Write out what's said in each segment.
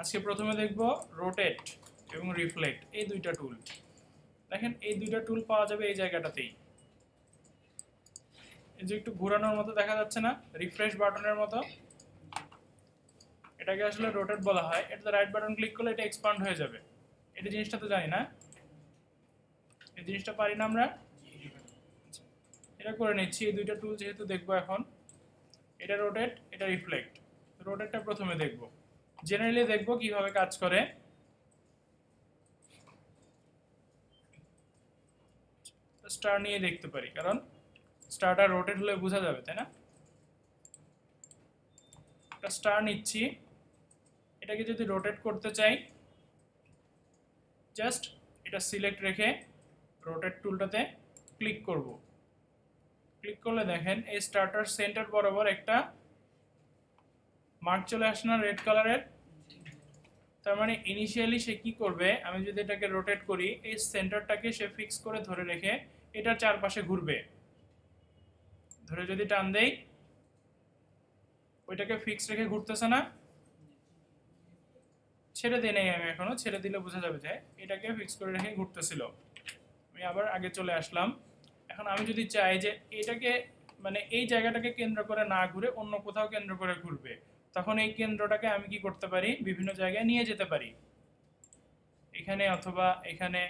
আজকে প্রথমে দেখব রোটেট এবং রিফ্লেক্ট এই দুইটা টুল দেখেন, এই দুইটা টুল পাওয়া যাবে এই জায়গাটাতেই। এই যে একটু ঘোরানোর মতো দেখা যাচ্ছে না রিফ্রেশ বাটনের মতো। এটাকে আসলে রোটেট বলা হয়। এটাতে রাইট বাটন ক্লিক করলে এটা এক্সপান্ড হয়ে যাবে। এটা জিনিসটা তো জানি না। এই জিনিসটা পারি না আমরা। এটা করে নিচ্ছি। এই দুইটা টুল যেহেতু দেখব এখন, এটা রোটেট এটা রিফ্লেক্ট রোটেটটা প্রথমে দেখব। জেনারেলি দেখব কীভাবে কাজ করে। স্টার নিয়ে দেখতে পারি, কারণ স্টারটা রোটেট হলে বোঝা যাবে, তাই না? একটা স্টার নিচ্ছি। এটাকে যদি রোটেট করতে চাই জাস্ট এটা সিলেক্ট রেখে রোটেট টুলটাতে ক্লিক করব। ক্লিক করলে দেখেন, এই স্টার্টার সেন্টার বরাবর একটা মার্ক চলে আসে না রেড কালারের তার মানে ইনিশিয়ালি সে কি করবে, আমি যদি এটাকে রোটেট করি, এই সেন্টারটাকে সে ফিক্স করে ধরে রেখে এটার চারপাশে ঘুরবে। ধরে যদি টান দেই, ওইটাকে ফিক্স রেখে ঘুরতেছে না। ছেড়ে দিই নাই আমি এখনও, ছেড়ে দিলে বোঝা যাবে যে এটাকে ফিক্স করে রেখে ঘুরতেছিল। আমি আবার আগে চলে আসলাম। এখন আমি যদি চাই যে এটাকে মানে এই জায়গাটাকে কেন্দ্র করে না ঘুরে অন্য কোথাও কেন্দ্র করে ঘুরবে। তখন এই কেন্দ্রটাকে আমি কি করতে পারি? বিভিন্ন জায়গায় নিয়ে যেতে পারি। এখানে অথবা এখানে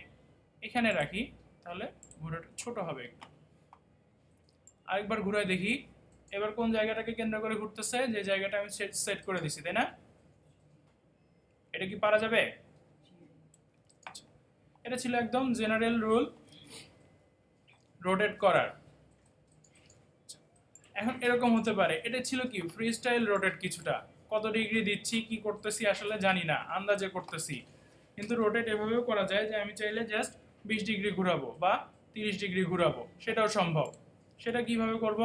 এখানে রাখি, তাহলে ঘুরাটা ছোট হবে একটু। আরেকবার ঘুরায় দেখি। এবার কোন জায়গাটাকে কেন্দ্র করে ঘুরতেছে? যে জায়গাটা আমি সেট করে দিছি, তাই না? এটা কি পারা যাবে? এটা ছিল একদম জেনারেল রুল, রোটেট করার। এখন এরকম হতে পারে। এটা ছিল কি? ফ্রি স্টাইল রোটেট কিছুটা। কত ডিগ্রি দিচ্ছি, কি করতেছি আসলে জানি না, আন্দাজে করতেছি। কিন্তু রোটেট এভাবেও করা যায় যে আমি চাইলে জাস্ট বিশ ডিগ্রি ঘুরাবো বা তিরিশ ডিগ্রি ঘুরাবো। সেটাও সম্ভব। সেটা কীভাবে করব?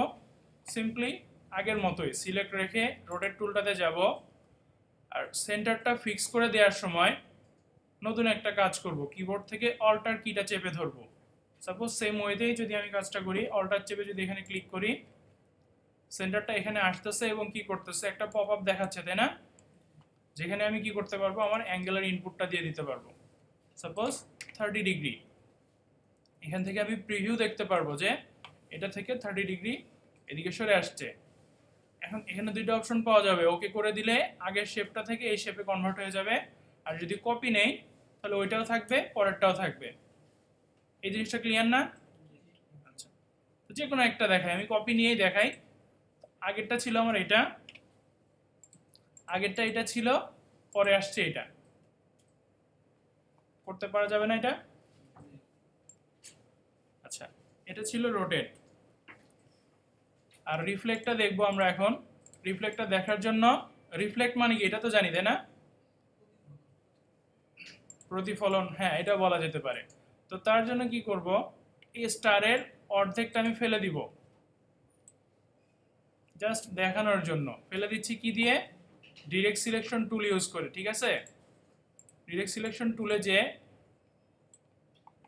সিম্পলি আগের মতোই সিলেক্ট রেখে রোটেট টুলটাতে যাব। আর সেন্টারটা ফিক্স করে দেওয়ার সময় নতুন একটা কাজ করব। কিবোর্ড থেকে অল্টার কিটা চেপে ধরবো। সাপোজ সেম ওয়েতেই যদি আমি কাজটা করি অল্টার চেপে যদি এখানে ক্লিক করি সেন্টারটা এখানে আসতেছে এবং কি করতেছে? একটা পপ আপ দেখাচ্ছে, তাই না? যেখানে আমি কি করতে পারব? আমার অ্যাঙ্গেলের ইনপুটটা দিয়ে দিতে পারব। সাপোজ থার্টি ডিগ্রি এখান থেকে আমি প্রিভিউ দেখতে পারব যে এটা থেকে থার্টি ডিগ্রি এদিকে সরে আসছে। এখন এখানে দুইটা অপশন পাওয়া যাবে। ওকে করে দিলে আগের শেপটা থেকে এই শেপে কনভার্ট হয়ে যাবে। আর যদি কপি নেই, তাহলে ওইটাও থাকবে, পরেরটাও থাকবে। এই জিনিসটা ক্লিয়ার না? আচ্ছা। যে কোনো একটা দেখাই। আমি কপি নিয়েই দেখাই। আগেরটা ছিল আমার এটা। আগেরটা এটা ছিল, পরে আসছে এটা। করতে পারা যাবে না এটা? আচ্ছা এটা ছিল রোটেট আর রিফ্লেক্টটা দেখব আমরা এখন। রিফ্লেক্টটা দেখার জন্য রিফ্লেক্ট মানে কি? এটা তো জানি, তাই না? প্রতিফলন হ্যাঁ এটা বলা যেতে পারে। তো তার জন্য কি করব? এই স্টারের অর্ধেকটা আমি ফেলে দিব। জাস্ট দেখানোর জন্য। ফেলে দিচ্ছি কি দিয়ে? ডিরেক্ট সিলেকশন টুল ইউজ করে, ঠিক আছে? ডিরেক্ট সিলেকশন টুলে যে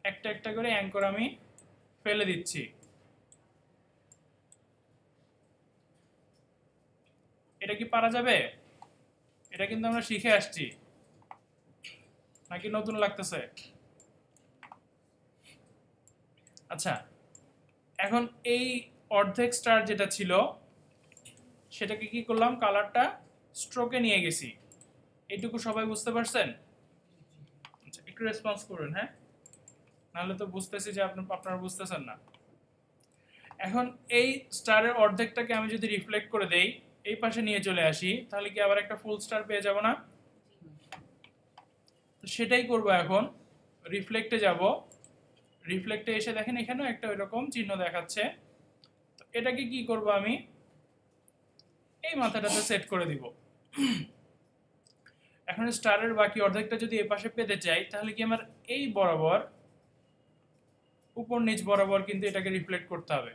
একটা একটা করে অ্যাঙ্কর আমি ফেলে দিচ্ছি। এটা কি পারা যাবে? এটা কিন্তু আমরা শিখে আসছি। নাকি নতুন লাগতেছে? আচ্ছা এখন এই অর্ধেক স্টার যেটা ছিল সেটাকে কি করলাম? কালারটা স্ট্রোকে নিয়ে গেছি। এইটুকু সবাই বুঝতে পারছেন? আচ্ছা একটু রেসপন্স করুন হ্যাঁ? নাহলে তো বুঝতেছি যে আপনি, আপনারা বুঝতেছেন না। এখন এই স্টারের অর্ধেকটাকে আমি যদি রিফ্লেক্ট করে দেই, এই পাশে নিয়ে চলে আসি, তাহলে কি আবার একটা ফুল স্টার পেয়ে যাব না? তো সেটাই করব এখন। রিফ্লেক্টে যাব। রিফ্লেক্টে এসে দেখেন এখানেও একটা ওইরকম চিহ্ন দেখাচ্ছে। তো এটাকে কি করব আমি? এই মাথাটাতে সেট করে দিব। এখন স্টারের বাকি অর্ধেকটা যদি এ পাশে পেতে চাই, তাহলে কি আমার এই বরাবর, উপর নিচ বরাবর কিন্তু এটাকে রিফ্লেক্ট করতে হবে।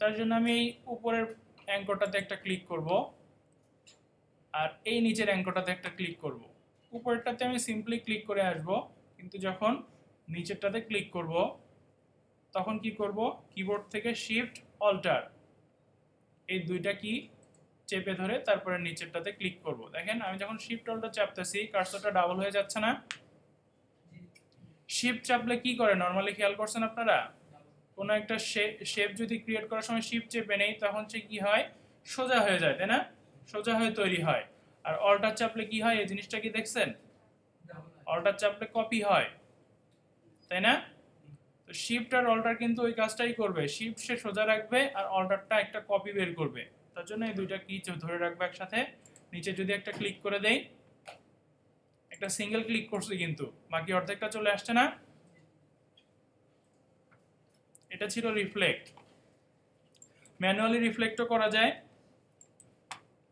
তার জন্য আমি এই উপরের অ্যাঙ্করটাতে একটা ক্লিক করব আর এই নিচের অ্যাঙ্করটাতে একটা ক্লিক করব। উপরেরটাতে আমি সিম্পলি ক্লিক করে আসব, কিন্তু যখন নিচেরটাতে ক্লিক করব, তখন কি করব? কিবোর্ড থেকে শিফট অল্টার এই দুইটা কি চেপে ধরে তারপরে নিচেরটাতে ক্লিক করব। দেখেন, আমি যখন শিফট অলটা চাপতেছি কার্সরটা ডাবল হয়ে যাচ্ছে না। শিফট চাপলে কি করে? নর্মালি খেয়াল করছেন আপনারা? কোনো একটা শেপ যদি ক্রিয়েট করার সময় শিফট চেপে নেই, তখন সে কি হয়? সোজা হয়ে যায়, তাই না? সোজা হয়ে তৈরি হয়। আর অল্টার চাপলে কি হয়? এই জিনিসটা কি দেখছেন? অল্টার চাপলে কপি হয়। তাই না? তো শিফট আর অল্টার কিন্তু ওই কাজটাই করবে। শিফট সে সোজা রাখবে আর অল্টারটা একটা কপি বের করবে। তার জন্য এই দুইটা কি ধরে রাখবে একসাথে। নিচে যদি একটা ক্লিক করে দেই, একটা সিঙ্গেল ক্লিক করছি কিন্তু, বাকি অর্ধেকটা চলে আসছে না। এটা ছিল রিফ্লেক্ট ম্যানুয়ালি রিফ্লেক্টও করা যায়।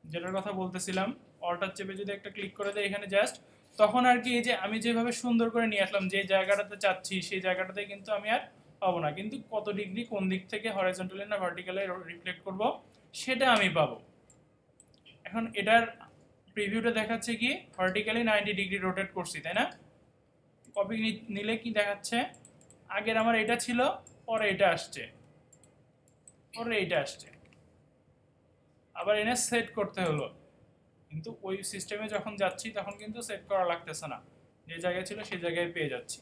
যেটার কথা বলতেছিলাম অল্টার চেপে যদি একটা ক্লিক করে দেয় এখানে জাস্ট তখন আর কি এই যে আমি যেভাবে সুন্দর করে নিয়ে আসলাম, যে জায়গাটাতে চাচ্ছি, সেই জায়গাটাতে কিন্তু আমি আর পাবো না। কিন্তু কত ডিগ্রি কোন দিক থেকে হরাইজন্টালি না ভার্টিক্যালে রিফ্লেক্ট করব সেটা আমি পাবো। এখন এটার প্রিভিউটা দেখাচ্ছে কি? ভার্টিক্যালি নাইনটি ডিগ্রি রোটেট করছি, তাই না? কপি নিলে কি দেখাচ্ছে? আগের আমার এটা ছিল, পরে এটা আসছে। পরে এটা আসছে। আবার এনে সেট করতে হলো। কিন্তু ওই সিস্টেমে যখন যাচ্ছি, তখন কিন্তু সেট করা লাগতেছে না। যে জায়গায় ছিল, সেই জায়গায় পেয়ে যাচ্ছি।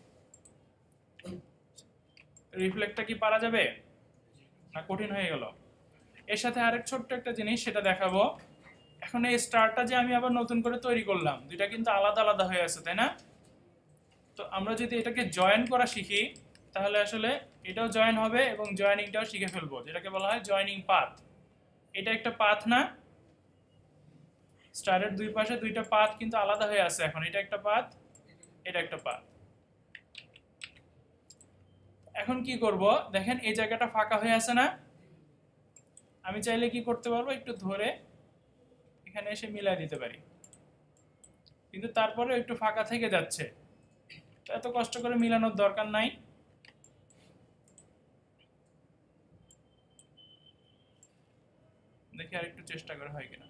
রিফ্লেক্টটা কি পারা যাবে? না কঠিন হয়ে গেল? এর সাথে আরেক ছোট্ট একটা জিনিস, সেটা দেখাবো। এখন এই স্টারটা যে আমি আবার নতুন করে তৈরি করলাম, দুইটা কিন্তু আলাদা আলাদা হয়ে আছে, তাই না? তো আমরা যদি এটাকে জয়েন করা শিখি, তাহলে আসলে এটাও জয়েন হবে এবং জয়েনিংটাও শিখে ফেলব, যেটাকে বলা হয় জয়েনিং পাথ এটা একটা পাথ না। স্টারের দুই পাশে দুইটা পাথ কিন্তু আলাদা হয়ে আছে এখন। এটা একটা পাথ এটা একটা পাথ এখন কি করব? দেখেন, এই জায়গাটা ফাঁকা হয়ে আছে না? আমি চাইলে কি করতে পারব? একটু ধরে এখানে এসে মিলাই দিতে পারি। কিন্তু তারপরে একটু ফাঁকা থেকে যাচ্ছে। এত কষ্ট করে মিলানোর দরকার নাই। দেখি আর একটু চেষ্টা করে হয় কিনা।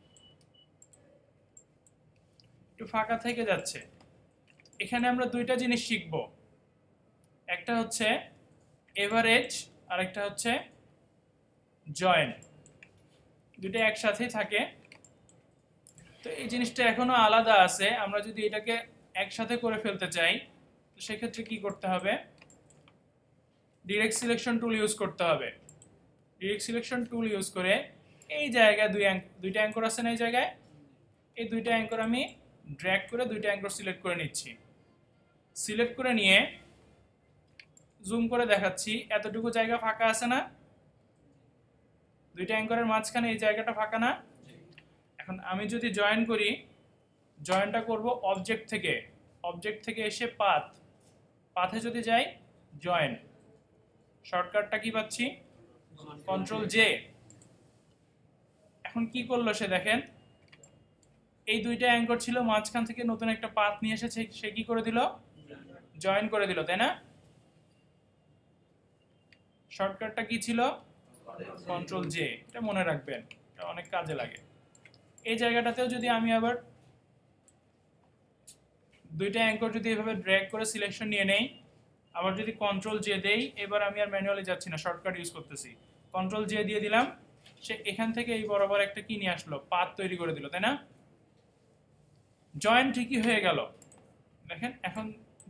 একটু ফাঁকা থেকে যাচ্ছে। এখানে আমরা দুইটা জিনিস শিখব। একটা হচ্ছে এভারেজ আর একটা হচ্ছে জয়েন দুটো একসাথেই থাকে। তো এই জিনিসটা এখনও আলাদা আছে। আমরা যদি এটাকে একসাথে করে ফেলতে চাই, তো সেক্ষেত্রে কি করতে হবে? ডিরেক্ট সিলেকশন টুল ইউজ করতে হবে। ডিরেক্ট সিলেকশন টুল ইউজ করে এই জায়গায় দুই দুইটা অ্যাঙ্কর আছে না এই জায়গায়? এই দুইটা অ্যাঙ্কর আমি ড্র্যাগ করে দুইটা অ্যাঙ্কর সিলেক্ট করে নিচ্ছি। সিলেক্ট করে নিয়ে জুম করে দেখাচ্ছি। এতটুকু জায়গা ফাঁকা আছে না? দুইটা অ্যাঙ্করের মাঝখানে এই জায়গাটা ফাঁকা না। এখন আমি যদি জয়েন করি জয়েনটা করব অবজেক্ট থেকে। অবজেক্ট থেকে এসে পাথ পাথে যদি যাই জয়েন শর্টকাটটা কি পাচ্ছি? কন্ট্রোল জে এখন কি করল সে দেখেন? এই দুইটা অ্যাঙ্কর ছিল, মাঝখান থেকে নতুন একটা পাথ নিয়ে এসেছে, সে কি করে দিল? জয়েন করে দিল, তাই না? শর্টকাটটা কি ছিল? কন্ট্রোল জে এটা মনে রাখবেন, এটা অনেক কাজে লাগে। এই জায়গাটাতেও যদি আমি আবার দুইটা অ্যাঙ্কর যদি এভাবে ড্র্যাগ করে সিলেকশন নিয়ে নেই, আবার যদি কন্ট্রোল জে দেই, এবার আমি আর ম্যানুয়ালি যাচ্ছি না শর্টকাট ইউজ করতেছি। কন্ট্রোল জে দিয়ে দিলাম, সে এখান থেকে এই বরাবর একটা কি নিয়ে আসলো? পাত তৈরি করে দিল, তাই না? জয়েন্ট ঠিকই হয়ে গেল। দেখেন, এখন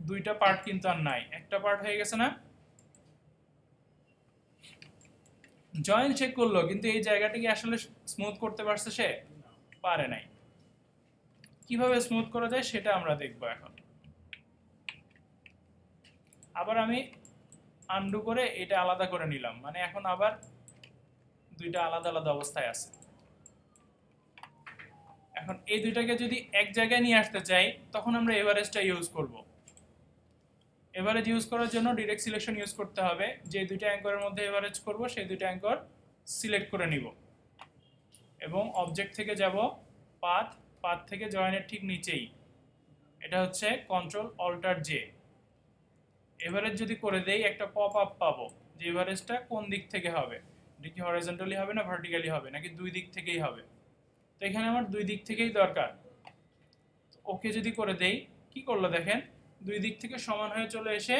দুইটা পার্ট কিন্তু আর নাই। একটা পার্ট হয়ে গেছে না? জয়েন্ট চেক করল, কিন্তু এই জায়গাটা কি আসলে স্মুথ করতে পারছে সে? পারে নাই। কীভাবে স্মুথ করা যায় সেটা আমরা দেখব এখন। আবার আমি আন্ডু করে এটা আলাদা করে নিলাম মানে এখন আবার দুইটা আলাদা আলাদা অবস্থায় আছে। এখন এই দুইটাকে যদি এক জায়গায় নিয়ে আসতে চাই, তখন আমরা এভারেস্টটা ইউজ করব। এভারেজ ইউজ করার জন্য ডিরেক্ট সিলেকশন ইউজ করতে হবে। যে দুইটা অ্যাঙ্করের মধ্যে এভারেজ করব, সেই দুইটা অ্যাঙ্কর সিলেক্ট করে নিব। এবং অবজেক্ট থেকে যাব পাথ পাথ থেকে জয়েনের ঠিক নিচেই। এটা হচ্ছে কন্ট্রোল অল্টার জে এভারেজ যদি করে দেই, একটা পপ আপ পাবো যে এভারেজটা কোন দিক থেকে হবে। এটা কি হরাইজন্টালি হবে না ভার্টিক্যালি হবে? নাকি দুই দিক থেকেই হবে? তো এখানে আমার দুই দিক থেকেই দরকার। ওকে যদি করে দেই, কি করল দেখেন? দুই দিক থেকে সমান হয়ে চলে এসে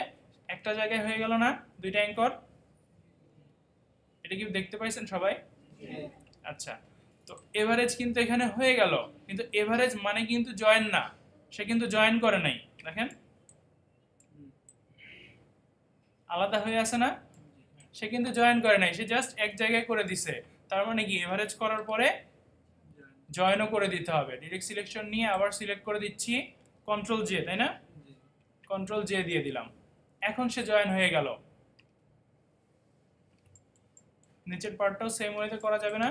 একটা জায়গায় হয়ে গেল না? দুইটা অ্যাঙ্কর এটা কি দেখতে পাইছেন সবাই? আচ্ছা তো এভারেজ কিন্তু এখানে হয়ে গেল। কিন্তু এভারেজ মানে কিন্তু জয়েন না। সে কিন্তু জয়েন করে নাই। দেখেন। আলাদা হয়ে আছে না? সে কিন্তু জয়েন করে নাই। সে জাস্ট এক জায়গায় করে দিছে। তার মানে কি? এভারেজ করার পরে জয়েনও করে দিতে হবে। ডিরেক্ট সিলেকশন নিয়ে আবার সিলেক্ট করে দিচ্ছি। কন্ট্রোল জে তাই না? কন্ট্রোল জে দিয়ে দিলাম। এখন সে জয়েন হয়ে গেল। নিচের পার্টটাও সেম ওয়েতে করা যাবে না।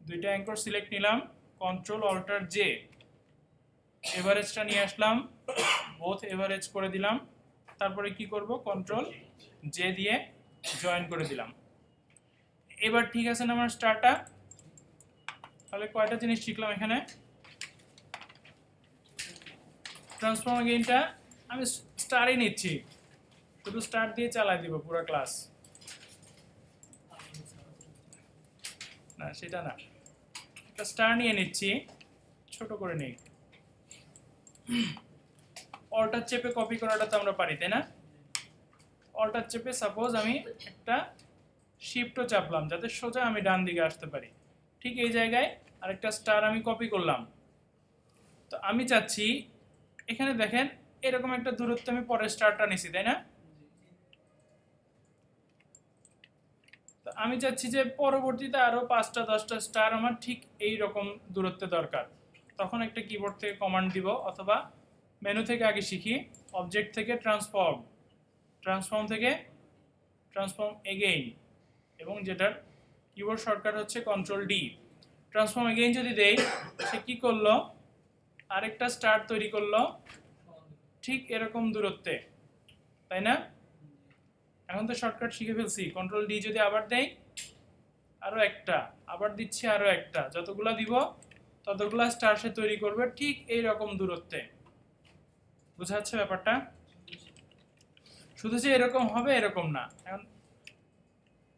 দুইটা অ্যাঙ্কর সিলেক্ট নিলাম কন্ট্রোল অল্টার জে এভারেজটা নিয়ে আসলাম বোথ এভারেজ করে দিলাম। তারপরে কি করব? কন্ট্রোল জে দিয়ে জয়েন করে দিলাম। এবার ঠিক আছে না আমার স্টারটা তাহলে কয়টা জিনিস শিখলাম এখানে? ট্রান্সফর্ম গেইনটা আমি স্টারই নিচ্ছি। শুধু স্টার দিয়ে চালাই দিব পুরো ক্লাস না, সেটা না। একটা স্টার নিয়ে নিচ্ছি, ছোট করে নেই। অল্টার চেপে কপি করাটা তো আমরা পারি, তাই না? অল্টার চেপে সাপোজ আমি একটা শিফটও চাপলাম, যাতে সোজা আমি ডান দিকে আসতে পারি। ঠিক এই জায়গায় আরেকটা স্টার আমি কপি করলাম। তো আমি চাচ্ছি এখানে দেখেন, এরকম একটা দূরত্ব আমি পরের স্টারটা নিছি, তাই না? তো আমি চাচ্ছি যে পরবর্তীতে আরও পাঁচটা, দশটা স্টার আমার ঠিক এই রকম দূরত্বে দরকার। তখন একটা কিবোর্ড থেকে কমান্ড দিব, অথবা মেনু থেকে আগে শিখি। অবজেক্ট থেকে ট্রান্সফর্ম ট্রান্সফর্ম থেকে ট্রান্সফর্ম এগেইন এবং যেটার কিবোর্ড শর্টকাট হচ্ছে কন্ট্রোল ডি ট্রান্সফর্ম এগেইন যদি দেই, সে কি করল? আরেকটা স্টার তৈরি করল ঠিক এরকম দূরত্বে, তাই না? এখন তো শর্টকাট শিখে ফেলছি। কন্ট্রোল ডি যদি আবার দেই, আরও একটা, আবার দিচ্ছি আরও একটা। যতগুলা দিব, ততগুলা স্টার সে তৈরি করবে ঠিক এই রকম দূরত্বে। বোঝা যাচ্ছে ব্যাপারটা? শুধু যে এরকম হবে এরকম না। এখন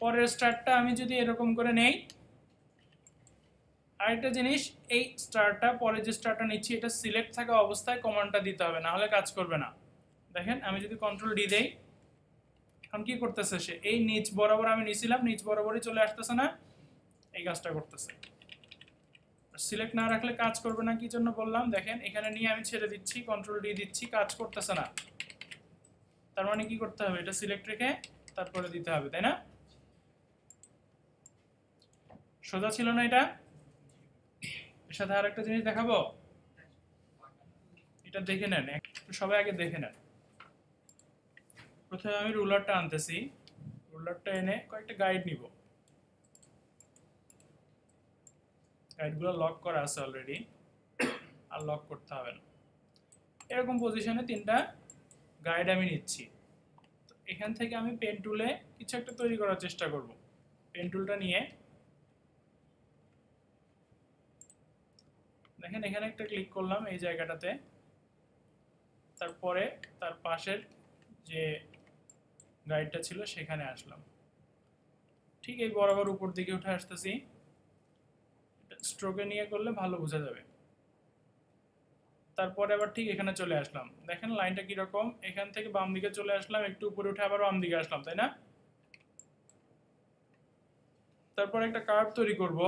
পরের স্টারটা আমি যদি এরকম করে নেই আরেকটা জিনিস, এই স্টারটা পরে যে স্টারটা নিচ্ছি, এটা সিলেক্ট থাকা অবস্থায় কমান্ডটা দিতে হবে, না হলে কাজ করবে না। দেখেন, আমি যদি কন্ট্রোল ডি দেই, এখন কি করতেছে সে? এই নিচ বরাবর আমি নিছিলাম, নিচ বরাবরই চলে আসতেছে না, এই কাজটা করতেছে। সিলেক্ট না রাখলে কাজ করবে না, কি জন্য বললাম? দেখেন, এখানে নিয়ে আমি ছেড়ে দিচ্ছি কন্ট্রোল ডি দিচ্ছি, কাজ করতেছে না। তার মানে কি করতে হবে? এটা সিলেক্ট রেখে তারপরে দিতে হবে, তাই না? সোজা ছিল না এটা? সাথে আর একটা জিনিস দেখাবো? এটা দেখে নেন সবাই আগে দেখে নেন। প্রথমে আমি রুলারটা আনতেছি। রুলারটা এনে কয়েকটা গাইড নিব। গাইডগুলো লক করা আছে অলরেডি আর লক করতে হবে না। এরকম পজিশনে তিনটা গাইড আমি নিচ্ছি। তো এখান থেকে আমি পেন টুলে কিছু একটা তৈরি করার চেষ্টা করব। পেন টুলটা নিয়ে দেখেন, এখানে একটা ক্লিক করলাম এই জায়গাটাতে। তারপরে তার পাশের যে গাইডটা ছিল, সেখানে আসলাম। ঠিক এই বরাবর উপর দিকে উঠে আসতেছি। স্ট্রোকে নিয়ে করলে ভালো বোঝা যাবে। তারপরে আবার ঠিক এখানে চলে আসলাম। দেখেন লাইনটা কীরকম? এখান থেকে বাম দিকে চলে আসলাম, একটু উপরে উঠে আবার বাম দিকে আসলাম, তাই না? তারপর একটা কার্ভ তৈরি করব।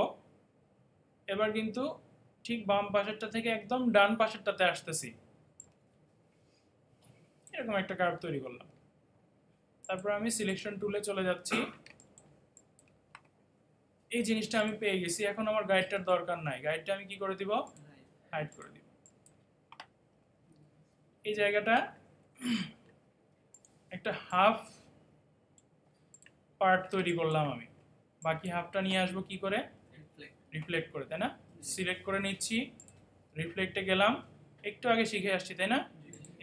এবার কিন্তু ঠিক বাম পাশেরটা থেকে একদম ডান পাশেরটাতে আসতেছি। এরকম একটা কার্ভ তৈরি করলাম। তারপর আমি সিলেকশন টুলে চলে যাচ্ছি। এই জিনিসটা আমি পেয়ে গেছি। এখন আমার গাইডটার দরকার নাই। গাইডটা আমি কি করে দিব? হাইড করে দিব। এই জায়গাটা একটা হাফ পার্ট তৈরি করলাম আমি। বাকি হাফটা নিয়ে আসব কি করে? রিফ্লেক্ট করে তাই না? সিলেক্ট করে নিচ্ছি। রিফ্লেক্টে গেলাম। একটু আগে শিখে আসছি, তাই না?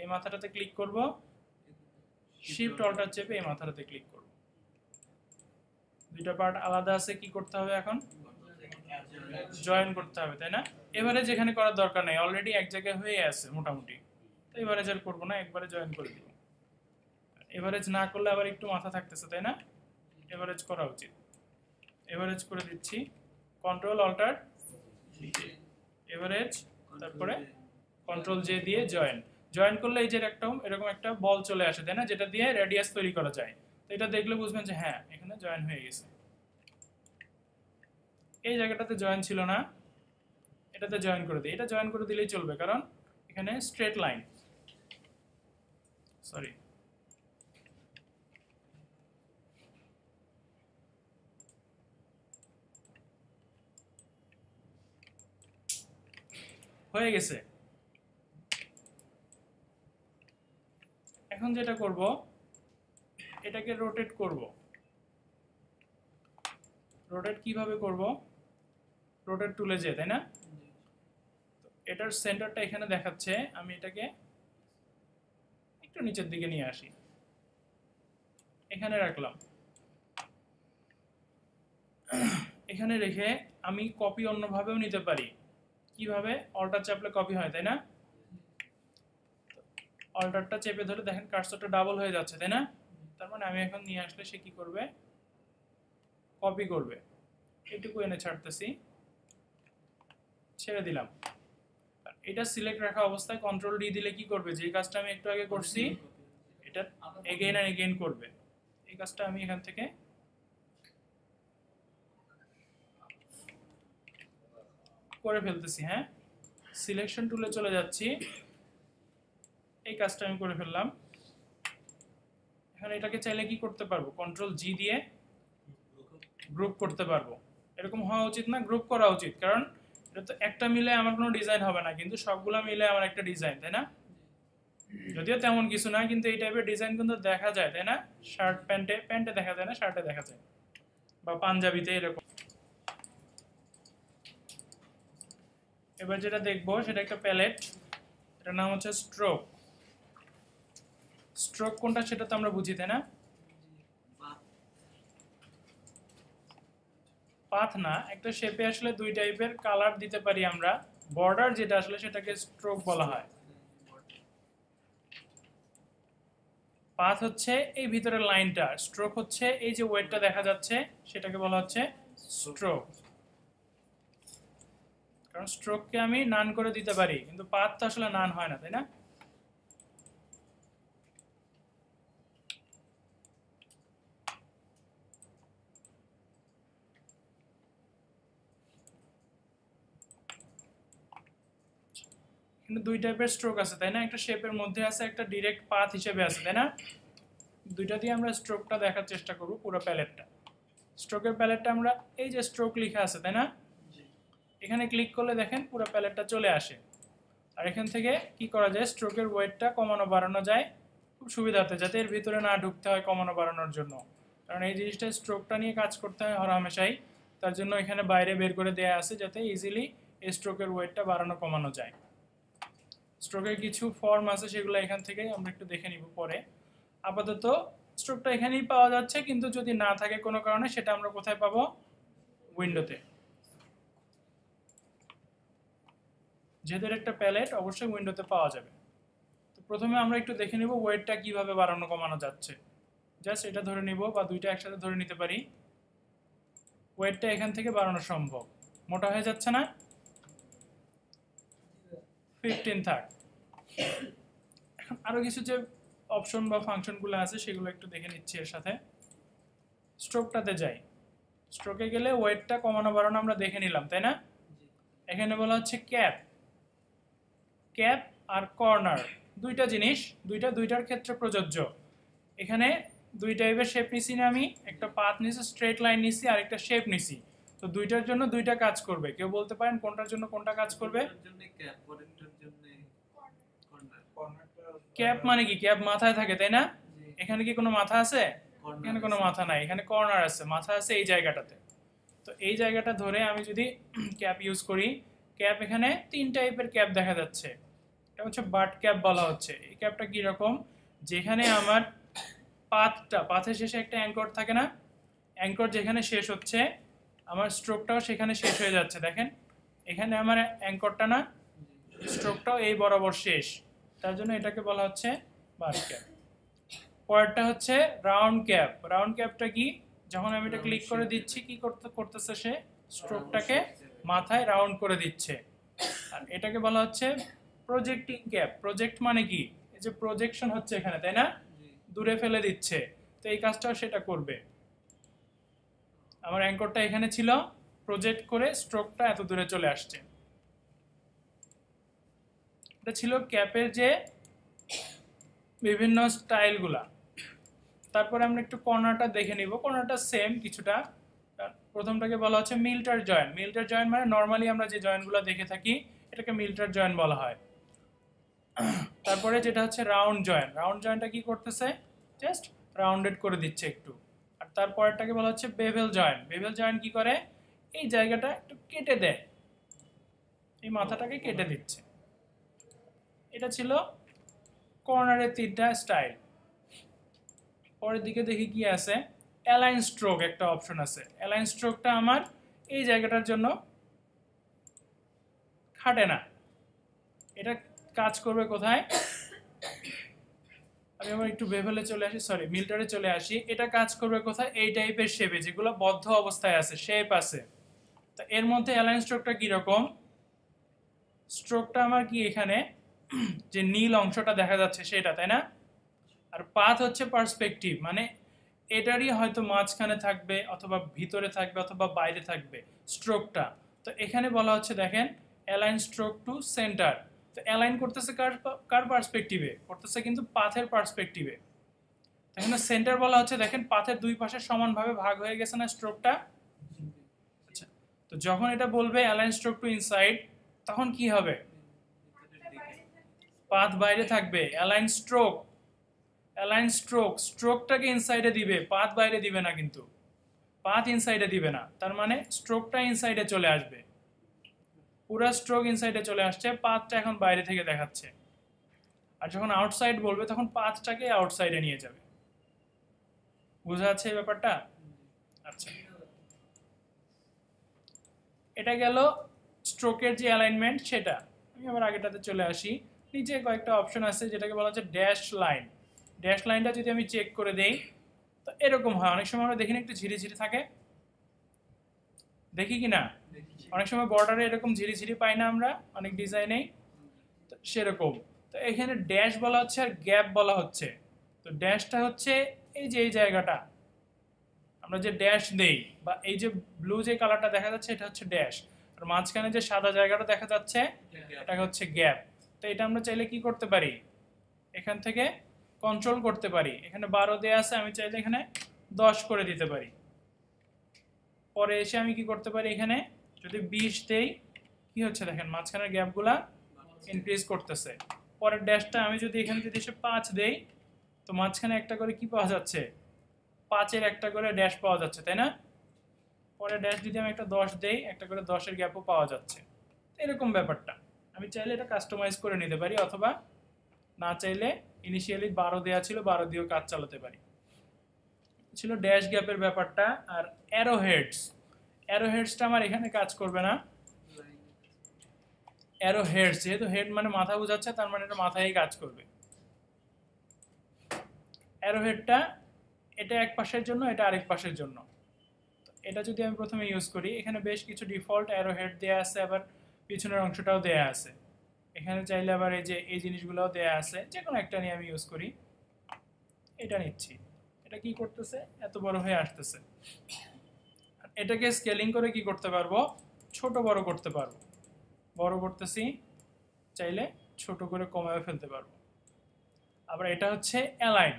এই মাথাটাতে ক্লিক করব। শিফট অল্টার চেপে এই মাথাটাতে ক্লিক করব। দুইটা পার্ট আলাদা আছে, কি করতে হবে এখন? জয়েন করতে হবে, তাই না? এবারে যেখানে করার দরকার নেই অলরেডি এক জায়গায় হয়ে আছে মোটামুটি। তো এভারেজ আর করব না, একবারে জয়েন করে দিব। এভারেজ না করলে আবার একটু মাথা থাকতেছে, তাই না? এভারেজ করা উচিত। এভারেজ করে দিচ্ছি। কন্ট্রোল অল্টার এভারেজ তারপরে কন্ট্রোল জে দিয়ে। জয়েন জয়েন করলে এই যে একটা এরকম একটা বল চলে আসে তাই না? যেটা দিয়ে রেডিয়াস তৈরি করা যায়। তো এটা দেখলে বুঝবেন যে হ্যাঁ এখানে জয়েন হয়ে গেছে। এই জায়গাটাতে জয়েন ছিল না। এটাতে জয়েন করে দিই। এটা জয়েন করে দিলেই চলবে কারণ এখানে স্ট্রেট লাইন সরি হয়ে গেছে। এখন যেটা করব, এটাকে রোটেট করব। রোটেট কীভাবে করব? রোটেট টুলে যে তাই না? এটার সেন্টারটা এখানে দেখাচ্ছে, আমি এটাকে একটু নিচের দিকে নিয়ে আসি। এখানে রাখলাম। এখানে রেখে আমি কপি অন্যভাবেও নিতে পারি। কীভাবে অল্টার চাপলে কপি হয় তাই না? অল্টারটা চেপে ধরে দেখেন কার্সরটা ডাবল হয়ে যাচ্ছে তাই না? তার মানে আমি এখন নিয়ে আসলে সে কি করবে? কপি করবে। এটুকু এনে ছাড়তেছি। ছেড়ে দিলাম। আর এটা সিলেক্ট রাখা অবস্থায় কন্ট্রোল ডি দিলে কি করবে? যে কাজটা আমি একটু আগে করছি এটা এগেইন আর এগেইন করবে। এই কাজটা আমি এখান থেকে করে ফেলতেছি হ্যাঁ? সিলেকশন টুলে চলে যাচ্ছি। এই কাজটা আমি করে ফেললাম। এখন এটাকে চাইলে কি করতে পারব? কন্ট্রোল জি দিয়ে গ্রুপ করতে পারব। এরকম হওয়া উচিত না গ্রুপ করা উচিত। কারণ এটা তো একটা মিলে আমার কোনো ডিজাইন হবে না, কিন্তু সবগুলো মিলে আমার একটা ডিজাইন তাই না? যদিও তেমন কিছু না, কিন্তু এই টাইপের ডিজাইন কিন্তু দেখা যায়, তাই না? শার্ট প্যান্টে প্যান্টে দেখা যায় না শার্টে দেখা যায়। বা পাঞ্জাবিতে এরকম। এবার যেটা দেখব, সেটা একটা প্যালেট। এটার নাম হচ্ছে স্ট্রোক। স্ট্রোক কোনটা সেটা তো আমরা বুঝি, তাই না? পাথ না, একটা শেপে আসলে দুই টাইপের কালার দিতে পারি আমরা। বর্ডার যেটা আসলে সেটাকে স্ট্রোক বলা হয়। পাথ হচ্ছে এই ভিতরের লাইনটা স্ট্রোক হচ্ছে এই যে ওয়েটটা দেখা যাচ্ছে, সেটাকে বলা হচ্ছে স্ট্রোক কারণ স্ট্রোককে আমি নান করে দিতে পারি, কিন্তু পাত তো আসলে নান হয় না, তাই না? দুই টাইপের স্ট্রোক আছে, তাই না? একটা শেপের মধ্যে আছে, একটা ডিরেক্ট পাথ হিসেবে আছে, তাই না? দুইটা দিয়ে আমরা স্ট্রোকটা দেখার চেষ্টা করব পুরো প্যালেটটা স্ট্রোকের প্যালেটটা আমরা এই যে স্ট্রোক লেখা আছে, তাই না? এখানে ক্লিক করলে দেখেন পুরো প্যালেটটা চলে আসে। আর এখান থেকে কি করা যায়? স্ট্রোকের ওয়েটটা কমানো, বাড়ানো যায়। খুব সুবিধাতে যাতে এর ভিতরে না ঢুকতে হয় কমানো, বাড়ানোর জন্য। কারণ এই জিনিসটা স্ট্রোকটা নিয়ে কাজ করতে হয় হরহামেশাই। তার জন্য এখানে বাইরে বের করে দেওয়া আছে, যাতে ইজিলি এই স্ট্রোকের ওয়েটটা বাড়ানো, কমানো যায়। স্ট্রোকের কিছু ফর্ম আছে, সেগুলো এখান থেকেই আমরা একটু দেখে নিব পরে। আপাতত স্ট্রোকটা এখানেই পাওয়া যাচ্ছে, কিন্তু যদি না থাকে কোনো কারণে, সেটা আমরা কোথায় পাবো? উইন্ডোতে যেহেতু একটা প্যালেট অবশ্যই উইন্ডোতে পাওয়া যাবে। তো প্রথমে আমরা একটু দেখে নিব ওয়েটটা কীভাবে বাড়ানো কমানো যাচ্ছে। জাস্ট এটা ধরে নিব বা দুইটা একসাথে ধরে নিতে পারি। ওয়েটটা এখান থেকে বাড়ানো সম্ভব। মোটা হয়ে যাচ্ছে না? ফিফটিন থাক এখন আরও কিছু যে অপশন বা ফাংশনগুলো আছে সেগুলো একটু দেখে নিচ্ছি এর সাথে। স্ট্রোকটাতে যাই। স্ট্রোকে গেলে ওয়েটটা কমানো বাড়ানো আমরা দেখে নিলাম তাই না? এখানে বলা হচ্ছে ক্যাপ ক্যাপ আর কর্নার। দুইটা জিনিস দুইটা দুইটার ক্ষেত্রে প্রযোজ্য। এখানে দুই টাইপের শেপ নিছি না আমি একটা পাত নিছি স্ট্রেট লাইন নিছি আর একটা শেপ নিছি। তো দুইটার জন্য দুইটা কাজ করবে। কেউ বলতে পারেন কোনটার জন্য কোনটা কাজ করবে? ক্যাপ মানে কি? ক্যাপ মাথায় থাকে তাই না? এখানে কি কোনো মাথা আছে? এখানে কোনো মাথা নাই। এখানে কর্নার আছে মাথা আছে এই জায়গাটাতে। তো এই জায়গাটা ধরে আমি যদি ক্যাপ ইউজ করি ক্যাপ এখানে তিন টাইপের ক্যাপ দেখা যাচ্ছে। এটা হচ্ছে বাট ক্যাপ বলা হচ্ছে। এই ক্যাপটা কীরকম যেখানে আমার পাথটা পাথের শেষে একটা অ্যাঙ্কর থাকে না? অ্যাঙ্কর যেখানে শেষ হচ্ছে, আমার স্ট্রোকটাও সেখানে শেষ হয়ে যাচ্ছে, দেখেন। এখানে আমার অ্যাঙ্করটা না, স্ট্রোকটাও এই বরাবর শেষ। তার জন্য এটাকে বলা হচ্ছে বাট ক্যাপ। পরেরটা হচ্ছে রাউন্ড ক্যাপ। রাউন্ড ক্যাপটা কি? যখন আমি এটা ক্লিক করে দিচ্ছি, কি করতে, করতেছে সে? স্ট্রোকটাকে মাথায় রাউন্ড করে দিচ্ছে। আর এটাকে বলা হচ্ছে প্রজেক্টিং ক্যাপ প্রজেক্ট মানে কি? এই যে প্রজেকশন হচ্ছে এখানে তাই না? দূরে ফেলে দিচ্ছে। তো এই কাজটাও সেটা করবে। আমার অ্যাঙ্করটা এখানে ছিল। প্রজেক্ট করে স্ট্রোকটা এত দূরে চলে আসছে। এটা ছিল ক্যাপের যে বিভিন্ন স্টাইলগুলা তারপরে আমরা একটু কর্নারটা দেখে নিব। কর্নারটা সেম কিছুটা। প্রথমটাকে বলা হচ্ছে মিল্টার জয়েন্ট মিল্টার জয়েন্ট মানে নর্মালি আমরা যে জয়েন্টগুলো দেখে থাকি এটাকে মিল্টার জয়েন্ট বলা হয়। তারপরে যেটা হচ্ছে রাউন্ড জয়েন্ট রাউন্ড জয়েন্টটা কি করতেছে? জাস্ট রাউন্ডেড করে দিচ্ছে একটু। আর তারপরেরটাকে বলা হচ্ছে বেভেল জয়েন্ট বেভেল জয়েন্ট কি করে? এই জায়গাটা একটু কেটে দেয়। এই মাথাটাকে কেটে দিচ্ছে। এটা ছিল কর্নারের তিনটা স্টাইল পরের দিকে দেখি কি আছে। অ্যালাইন স্ট্রোক একটা অপশন আছে। অ্যালাইন স্ট্রোকটা আমার এই জায়গাটার জন্য খাটে না। এটা কাজ করবে কোথায়? আমি আমার একটু বেভেলে চলে আসি সরি মিল্টারে চলে আসি। এটা কাজ করবে কোথায়? এই টাইপের শেপে যেগুলো বদ্ধ অবস্থায় আছে শেপ আছে। তা এর মধ্যে অ্যালাইন স্ট্রোকটা কীরকম? স্ট্রোকটা আমার কি এখানে? যে নীল অংশটা দেখা যাচ্ছে সেটা, তাই না? আর পাথ হচ্ছে পার্সপেক্টিভ মানে এটারই হয়তো মাঝখানে থাকবে, অথবা ভিতরে থাকবে, অথবা বাইরে থাকবে স্ট্রোকটা তো এখানে বলা হচ্ছে, দেখেন অ্যালাইন স্ট্রোক টু সেন্টার তো অ্যালাইন করতেছে কার কার পার্সপেক্টিভে করতেছে কিন্তু পাথের পার্সপেক্টিভে এখানে সেন্টার বলা হচ্ছে, দেখেন পাথের দুই পাশে সমানভাবে ভাগ হয়ে গেছে না স্ট্রোকটা আচ্ছা তো যখন এটা বলবে অ্যালাইন স্ট্রোক টু ইনসাইড তখন কি হবে? পাথ বাইরে থাকবে। অ্যালাইন স্ট্রোক অ্যালাইন স্ট্রোক স্ট্রোকটাকে ইনসাইডে দিবে, পাথ বাইরে দিবে না কিন্তু। পাথ ইনসাইডে দিবে না। তার মানে স্ট্রোকটা ইনসাইডে চলে আসবে। পুরো স্ট্রোক ইনসাইডে চলে আসছে পাথটা এখন বাইরে থেকে দেখাচ্ছে। আর যখন আউটসাইড বলবে, তখন পাথটাকে আউটসাইডে নিয়ে যাবে। বোঝা যাচ্ছে এই ব্যাপারটা? আচ্ছা। এটা গেল স্ট্রোকের যে অ্যালাইনমেন্ট সেটা। আমি আবার আগেটাতে চলে আসি। নিচে কয়েকটা অপশন আছে, যেটাকে বলা হচ্ছে ড্যাশ লাইন ড্যাশ লাইনটা যদি আমি চেক করে দেই, তো এরকম হয়। অনেক সময় আমরা দেখি না, একটু ঝিরি ঝিরি থাকে। দেখি কি না? অনেক সময় বর্ডারে এরকম ঝিরি ঝিরি পাই না আমরা, অনেক ডিজাইনেই সেরকম। তো এখানে ড্যাশ বলা হচ্ছে আর গ্যাপ বলা হচ্ছে। তো ড্যাশটা হচ্ছে এই যে এই জায়গাটা। আমরা যে ড্যাশ দেই বা এই যে ব্লু যে কালারটা দেখা যাচ্ছে, এটা হচ্ছে ড্যাশ আর মাঝখানে যে সাদা জায়গাটা দেখা যাচ্ছে এটা হচ্ছে গ্যাপ তো এটা আমরা চাইলে কি করতে পারি? এখান থেকে কন্ট্রোল করতে পারি। এখানে বারো দেওয়া আছে, আমি চাইলে এখানে দশ করে দিতে পারি। পরে এসে আমি কি করতে পারি এখানে? যদি বিশ দেই, কি হচ্ছে দেখেন, মাঝখানের গ্যাপগুলা ইনক্রিজ করতেছে। পরের ড্যাশটা আমি যদি এখানে যদি এসে পাঁচ দেই, তো মাঝখানে একটা করে কি পাওয়া যাচ্ছে? পাঁচের একটা করে ড্যাশ পাওয়া যাচ্ছে, তাই না? পরে ড্যাশ যদি আমি একটা দশ দেই, একটা করে দশের গ্যাপও পাওয়া যাচ্ছে। এরকম ব্যাপারটা। আমি চাইলে এটা কাস্টমাইজ করে নিতে পারি, অথবা না চাইলে ইনিশিয়ালি বারো দেওয়া ছিল, বারো দিয়েও কাজ চালাতে পারি। ছিল ড্যাশ গ্যাপের ব্যাপারটা, আর অ্যারো হেডস অ্যারো হেডসটা আমার এখানে কাজ করবে না। অ্যারো হেডস যেহেতু হেড মানে মাথা বোঝাচ্ছে, তার মানে এটা মাথায় কাজ করবে। অ্যারো হেডটা এটা এক পাশের জন্য, এটা আরেক পাশের জন্য। এটা যদি আমি প্রথমে ইউজ করি, এখানে বেশ কিছু ডিফল্ট অ্যারো হেড দেওয়া আছে, আবার পিছনের অংশটাও দেয়া আছে। এখানে চাইলে আবার এই যে, এই জিনিসগুলোও দেয়া আছে যে কোনো একটা নিয়ে আমি ইউজ করি। এটা নিচ্ছি। এটা কি করতেছে? এত বড় হয়ে আসতেছে। এটাকে স্কেলিং করে কি করতে পারব? ছোট বড় করতে পারব। বড় করতেছি, চাইলে ছোট করে কমায় ফেলতে পারব। আবার এটা হচ্ছে অ্যালাইন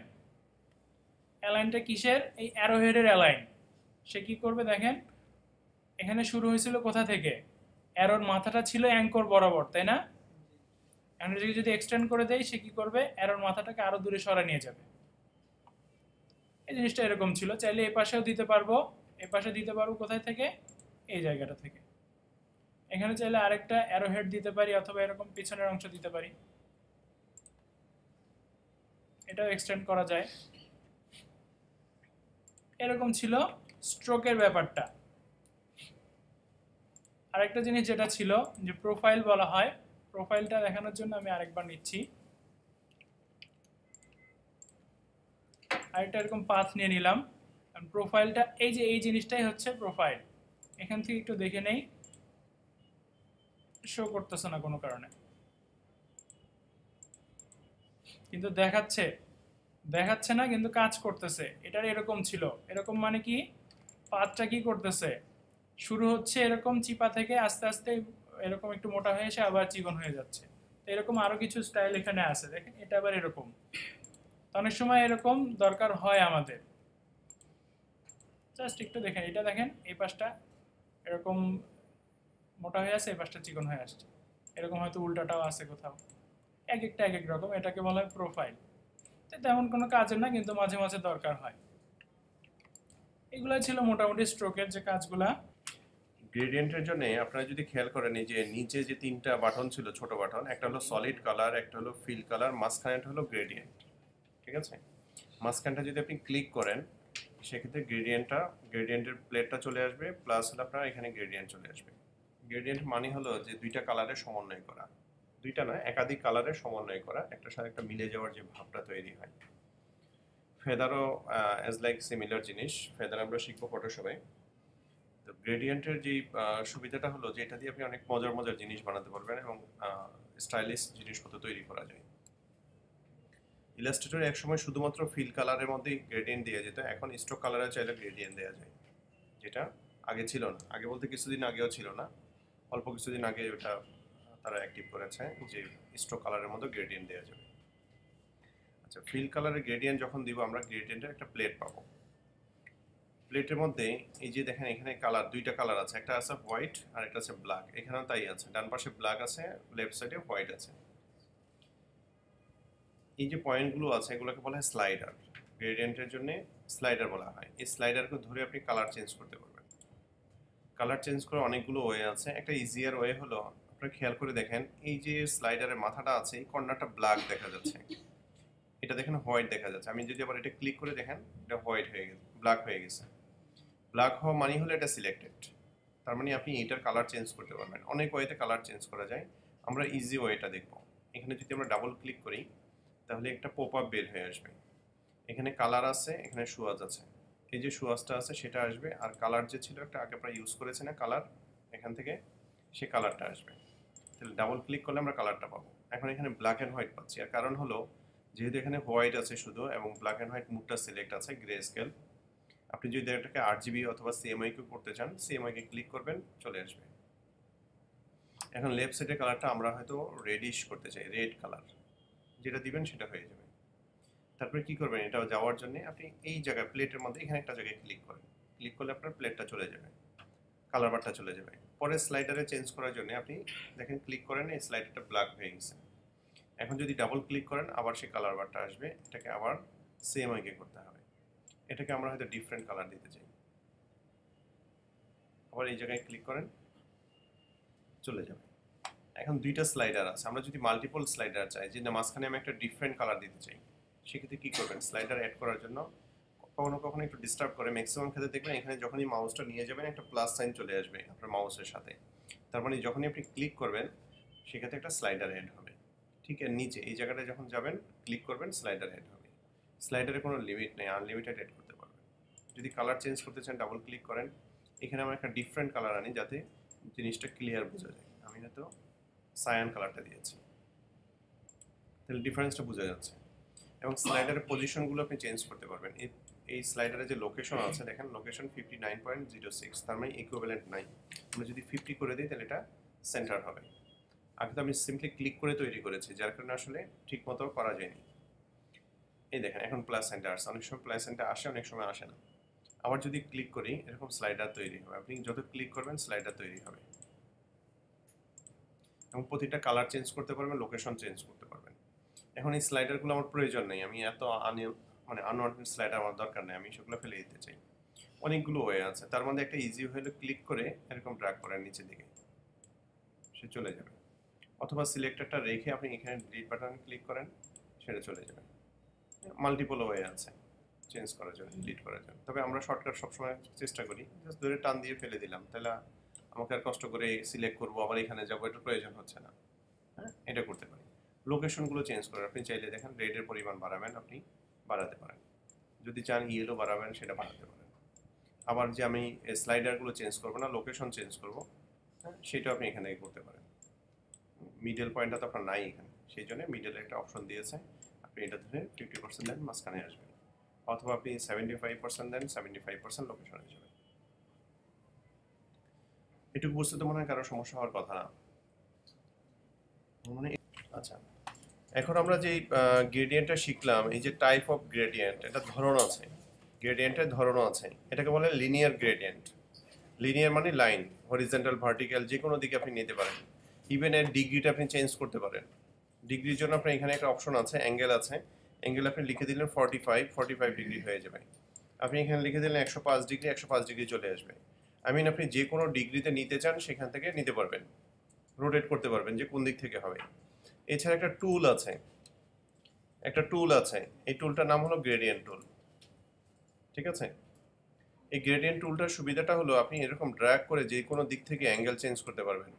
অ্যালাইনটা কিসের? এই অ্যারোহেডের অ্যালাইন সে কি করবে দেখেন? এখানে শুরু হয়েছিল কোথা থেকে? অ্যারোর মাথাটা ছিল অ্যাঙ্কর বরাবর, তাই না? এখন যদি এক্সটেন্ড করে দেয় সে কি করবে? অ্যারোর মাথাটাকে আরও দূরে সরা নিয়ে যাবে। এই জিনিসটা এরকম ছিল। চাইলে এ পাশেও দিতে পারব। এ পাশে দিতে পারব কোথায় থেকে? এই জায়গাটা থেকে। এখানে চাইলে আরেকটা অ্যারো হেড দিতে পারি অথবা এরকম পিছনের অংশ দিতে পারি। এটাও এক্সটেন্ড করা যায়। এরকম ছিল স্ট্রোকের ব্যাপারটা। আরেকটা জিনিস যেটা ছিল যে প্রোফাইল বলা হয় প্রোফাইলটা দেখানোর জন্য আমি আরেকবার নিচ্ছি। আরেকটা এরকম পাথ নিয়ে নিলাম। প্রোফাইলটা এই যে এই জিনিসটাই হচ্ছে প্রোফাইল এখান থেকে একটু দেখে নেই। শো করতেছে না কোনো কারণে। কিন্তু দেখাচ্ছে। দেখাচ্ছে না, কিন্তু কাজ করতেছে। এটার এরকম ছিল। এরকম মানে কি? পাতটা কি করতেছে? শুরু হচ্ছে এরকম চিপা থেকে আস্তে আস্তে এরকম একটু মোটা হয়ে এসে আবার চিকন হয়ে যাচ্ছে। তো এরকম আরও কিছু স্টাইল এখানে আছে। দেখেন, এটা আবার এরকম। অনেক সময় এরকম দরকার হয় আমাদের। জাস্ট একটু দেখেন, এটা দেখেন, এই পাশটা এরকম মোটা হয়ে আছে, এই পাশটা চিকন হয়ে আসছে। এরকম হয়তো উল্টাটাও আছে কোথাও। এক একটা এক এক রকম, এটাকে বলা হয় প্রোফাইল তো তেমন কোনো কাজের না, কিন্তু মাঝে মাঝে দরকার হয়। এগুলো ছিল মোটামুটি স্ট্রোকের যে কাজগুলা। গ্রেডিয়েন্টের জন্য আপনারা যদি খেয়াল করেন, এই যে নিচে যে তিনটা বাটন ছিল, ছোট বাটন একটা হলো সলিড কালার একটা হলো ফিল কালার মাঝখানেটা হলো গ্রেডিয়েন্ট ঠিক আছে? মাঝখানটা যদি আপনি ক্লিক করেন সেক্ষেত্রে গ্রেডিয়েন্টটা গ্রেডিয়েন্টের প্লেটটা চলে আসবে প্লাস হলো আপনার এখানে গ্রেডিয়েন্ট চলে আসবে। গ্রেডিয়েন্ট মানে হলো যে দুইটা কালারের সমন্বয় করা। দুইটা না, একাধিক কালারের সমন্বয় করা একটার সাথে একটা মিলে যাওয়ার যে ভাবটা তৈরি হয়। ফেদারও অ্যাজ লাইক সিমিলার জিনিস, ফেদার আমরা শিখব ফটোশপে তো গ্রেডিয়েন্টের যে সুবিধাটা হলো যে এটা দিয়ে আপনি অনেক মজার মজার জিনিস বানাতে পারবেন এবং স্টাইলিশ জিনিসপত্র তৈরি করা যায়। ইলাস্ট্রেটর একসময় শুধুমাত্র ফিল কালারের মধ্যেই গ্রেডিয়েন্ট দেওয়া যেত। এখন স্ট্রোক কালারে চাইলে গ্রেডিয়েন্ট দেওয়া যায়। যেটা আগে ছিল না। আগে বলতে কিছুদিন আগেও ছিল না। অল্প কিছুদিন আগে ওটা তারা অ্যাক্টিভ করেছে যে স্ট্রোক কালারের মধ্যে গ্রেডিয়েন্ট দেওয়া যাবে। আচ্ছা ফিল কালারের গ্রেডিয়েন্ট যখন দিব, আমরা গ্রেডিয়েন্টের একটা প্লেট পাবো। প্লেটের মধ্যে এই যে দেখেন, এখানে কালার দুইটা কালার আছে। একটা আছে হোয়াইট আর একটা আছে ব্ল্যাক এখানেও তাই আছে। ডান পাশে ব্ল্যাক আছে লেফট সাইডে হোয়াইট আছে। এই যে পয়েন্টগুলো আছে, এগুলোকে বলা হয় স্লাইডার গ্রেডিয়েন্টের জন্য স্লাইডার বলা হয়। এই স্লাইডারকে ধরে আপনি কালার চেঞ্জ করতে পারবেন। কালার চেঞ্জ করার অনেকগুলো ওয়ে আছে। একটা ইজিয়ার ওয়ে হলো, আপনারা খেয়াল করে দেখেন, এই যে স্লাইডারের মাথাটা আছে, এই কর্নারটা ব্ল্যাক দেখা যাচ্ছে। এটা দেখেন হোয়াইট দেখা যাচ্ছে। আমি যদি আবার এটা ক্লিক করে দেখেন, এটা হোয়াইট হয়ে গেছে ব্ল্যাক হয়ে গেছে। ব্ল্যাক হওয়া মানে হলো এটা সিলেক্টেড তার মানে আপনি এটার কালার চেঞ্জ করতে পারবেন। অনেক ওয়েতে কালার চেঞ্জ করা যায়। আমরা ইজি ওয়েটা দেখব। এখানে যদি আমরা ডাবল ক্লিক করি তাহলে একটা পপ আপ বের হয়ে আসবে। এখানে কালার আছে, এখানে সুয়াজ আছে। এই যে সুয়াজটা আছে, সেটা আসবে। আর কালার যে ছিল একটা, আগে আমরা ইউজ করেছি না কালার এখান থেকে সে কালারটা আসবে। তাহলে ডাবল ক্লিক করলে আমরা কালারটা পাবো। এখন এখানে ব্ল্যাক অ্যান্ড হোয়াইট পাচ্ছি। আর কারণ হলো, যেহেতু এখানে হোয়াইট আছে শুধু, এবং ব্ল্যাক অ্যান্ড হোয়াইট মুডটা সিলেক্ট আছে গ্রে স্কেল আপনি যদি এটাকে আট জিবি অথবা সিএমআই কে করতে চান সিএমআই কে ক্লিক করবেন, চলে আসবে। এখন লেফট সাইডের কালারটা আমরা হয়তো রেডিশ করতে চাই রেড কালার যেটা দিবেন সেটা হয়ে যাবে। তারপরে কি করবেন? এটা যাওয়ার জন্য আপনি এই জায়গায় প্লেটের মধ্যে এখানে একটা জায়গায় ক্লিক করেন। ক্লিক করলে আপনার প্লেটটা চলে যাবে। কালার বারটা চলে যাবে। পরে স্লাইডারে চেঞ্জ করার জন্য আপনি দেখেন ক্লিক করেন, এই স্লাইডারটা ব্ল্যাক হয়ে গেছে। এখন যদি ডাবল ক্লিক করেন, আবার সেই কালার বারটা আসবে। এটাকে আবার সেম আগে করতে হবে। এটাকে আমরা হয়তো ডিফারেন্ট কালার দিতে চাই। আবার এই জায়গায় ক্লিক করেন, চলে যাবে। এখন দুইটা স্লাইডার আছে। আমরা যদি মাল্টিপল স্লাইডার চাই যে মাঝখানে আমি একটা ডিফারেন্ট কালার দিতে চাই, সেক্ষেত্রে কী করবেন? স্লাইডার অ্যাড করার জন্য কখনো কখনো একটু ডিস্টার্ব করে। ম্যাক্সিমাম ক্ষেত্রে দেখবেন এখানে যখনই মাউসটা নিয়ে যাবেন, একটা প্লাস সাইন চলে আসবে আপনার মাউসের সাথে। তার মানে যখনই আপনি ক্লিক করবেন, সেক্ষেত্রে একটা স্লাইডার অ্যাড হবে। ঠিক এর নিচে, এই জায়গাটায় যখন যাবেন ক্লিক করবেন স্লাইডার অ্যাড হবে। স্লাইডারে কোনো লিমিট নেই আনলিমিটেড অ্যাড করতে পারবেন। যদি কালার চেঞ্জ করতে চান ডাবল ক্লিক করেন। এখানে আমরা একটা ডিফারেন্ট কালার আনি যাতে জিনিসটা ক্লিয়ার বোঝা যায়। আমি হয়তো সায়ান কালারটা দিয়েছি। তাহলে ডিফারেন্সটা বোঝা যাচ্ছে। এবং স্লাইডারের পজিশনগুলো আপনি চেঞ্জ করতে পারবেন। এই এই স্লাইডারে যে লোকেশন আছে, দেখেন location fifty nine point zero six তার মানে ইকুইভ্যালেন্ট নাই আমরা যদি ফিফটি করে দিই, তাহলে এটা সেন্টার হবে। আগে তো আমি সিম্পলি ক্লিক করে তৈরি করেছি, যার কারণে আসলে ঠিক মতো করা যায়নি। এই দেখেন, এখন প্লাস সেন্টার আসছে অনেক সময় প্লাস সেন্টার আসে, অনেক সময় আসে না। আবার যদি ক্লিক করি, এরকম স্লাইডার তৈরি হবে। আপনি যত ক্লিক করবেন স্লাইডার তৈরি হবে। এবং প্রতিটা কালার চেঞ্জ করতে পারবেন লোকেশন চেঞ্জ করতে পারবেন। এখন এই স্লাইডারগুলো আমার প্রয়োজন নেই, আমি এত আনি মানে আনওয়ান্টেড স্লাইডার আমার দরকার নেই, আমি সেগুলো ফেলে দিতে চাই। অনেকগুলো ওয়ে আছে, তার মধ্যে একটা ইজি হলে ক্লিক করে এরকম ড্রাগ করেন নিচের দিকে। সে চলে যাবে। অথবা সিলেক্টরটা রেখে আপনি এখানে ডিলিট বাটন ক্লিক করেন, সেটা চলে যাবে। মাল্টিপল ওয়ে আছে চেঞ্জ করার জন্য ডিলিট করার জন্য। তবে আমরা শর্টকাট সবসময় চেষ্টা করি জাস্ট ধরে টান দিয়ে ফেলে দিলাম, তাহলে আমাকে আর কষ্ট করে সিলেক্ট করব আবার এখানে যাব এটা প্রয়োজন হচ্ছে না। হ্যাঁ। এটা করতে পারি। লোকেশনগুলো চেঞ্জ করেন আপনি চাইলে দেখেন রেডের পরিমাণ বাড়াবেন আপনি বাড়াতে পারেন। যদি চান ইয়েলো বাড়াবেন সেটা বাড়াতে পারেন। আবার যে আমি স্লাইডারগুলো চেঞ্জ করব না লোকেশন চেঞ্জ করব হ্যাঁ। সেটাও আপনি এখান করতে পারেন। মিডল পয়েন্টটা তো আপনার নাই এখানে সেই জন্য মিডলে একটা অপশন দিয়েছে। আপনি এটা ধরে ফিফটি পার্সেন্ট দেন মাঝখানে আসবেন অথবা আপনি সেভেন্টি ফাইভ পার্সেন্ট দেন সেভেন্টি ফাইভ পার্সেন্ট লোকেশনে যাবেন। এটুকু বুঝতে তো মনে হয় কারও সমস্যা হওয়ার কথা না। মানে আচ্ছা। এখন আমরা যে গ্রেডিয়েন্টটা শিখলাম, এই যে টাইপ অফ গ্রেডিয়েন্ট এটা ধরন আছে। গ্রেডিয়েন্টের ধরনও আছে। এটাকে বলে লিনিয়ার গ্রেডিয়েন্ট লিনিয়ার মানে লাইন হরিজেন্টাল ভার্টিক্যাল যে কোনো দিকে আপনি নিতে পারেন। ইভেন এর ডিগ্রিটা আপনি চেঞ্জ করতে পারেন। ডিগ্রির জন্য আপনার এখানে একটা অপশন আছে অ্যাঙ্গেল আছে। অ্যাঙ্গেল আপনি লিখে দিলেন forty five forty five degree হয়ে যাবে। আপনি এখানে লিখে দিলেন একশো পাঁচ ডিগ্রি একশো পাঁচ ডিগ্রি চলে আসবে। আই মিন আপনি যে কোনো ডিগ্রিতে নিতে চান, সেখান থেকে নিতে পারবেন। রোটেট করতে পারবেন যে কোন দিক থেকে হবে। এছাড়া একটা টুল আছে। একটা টুল আছে। এই টুলটার নাম হলো গ্রেডিয়েন্ট টুল ঠিক আছে? এই গ্রেডিয়েন্ট টুলটার সুবিধাটা হলো, আপনি এরকম ড্র্যাগ করে যে কোনো দিক থেকে অ্যাঙ্গেল চেঞ্জ করতে পারবেন।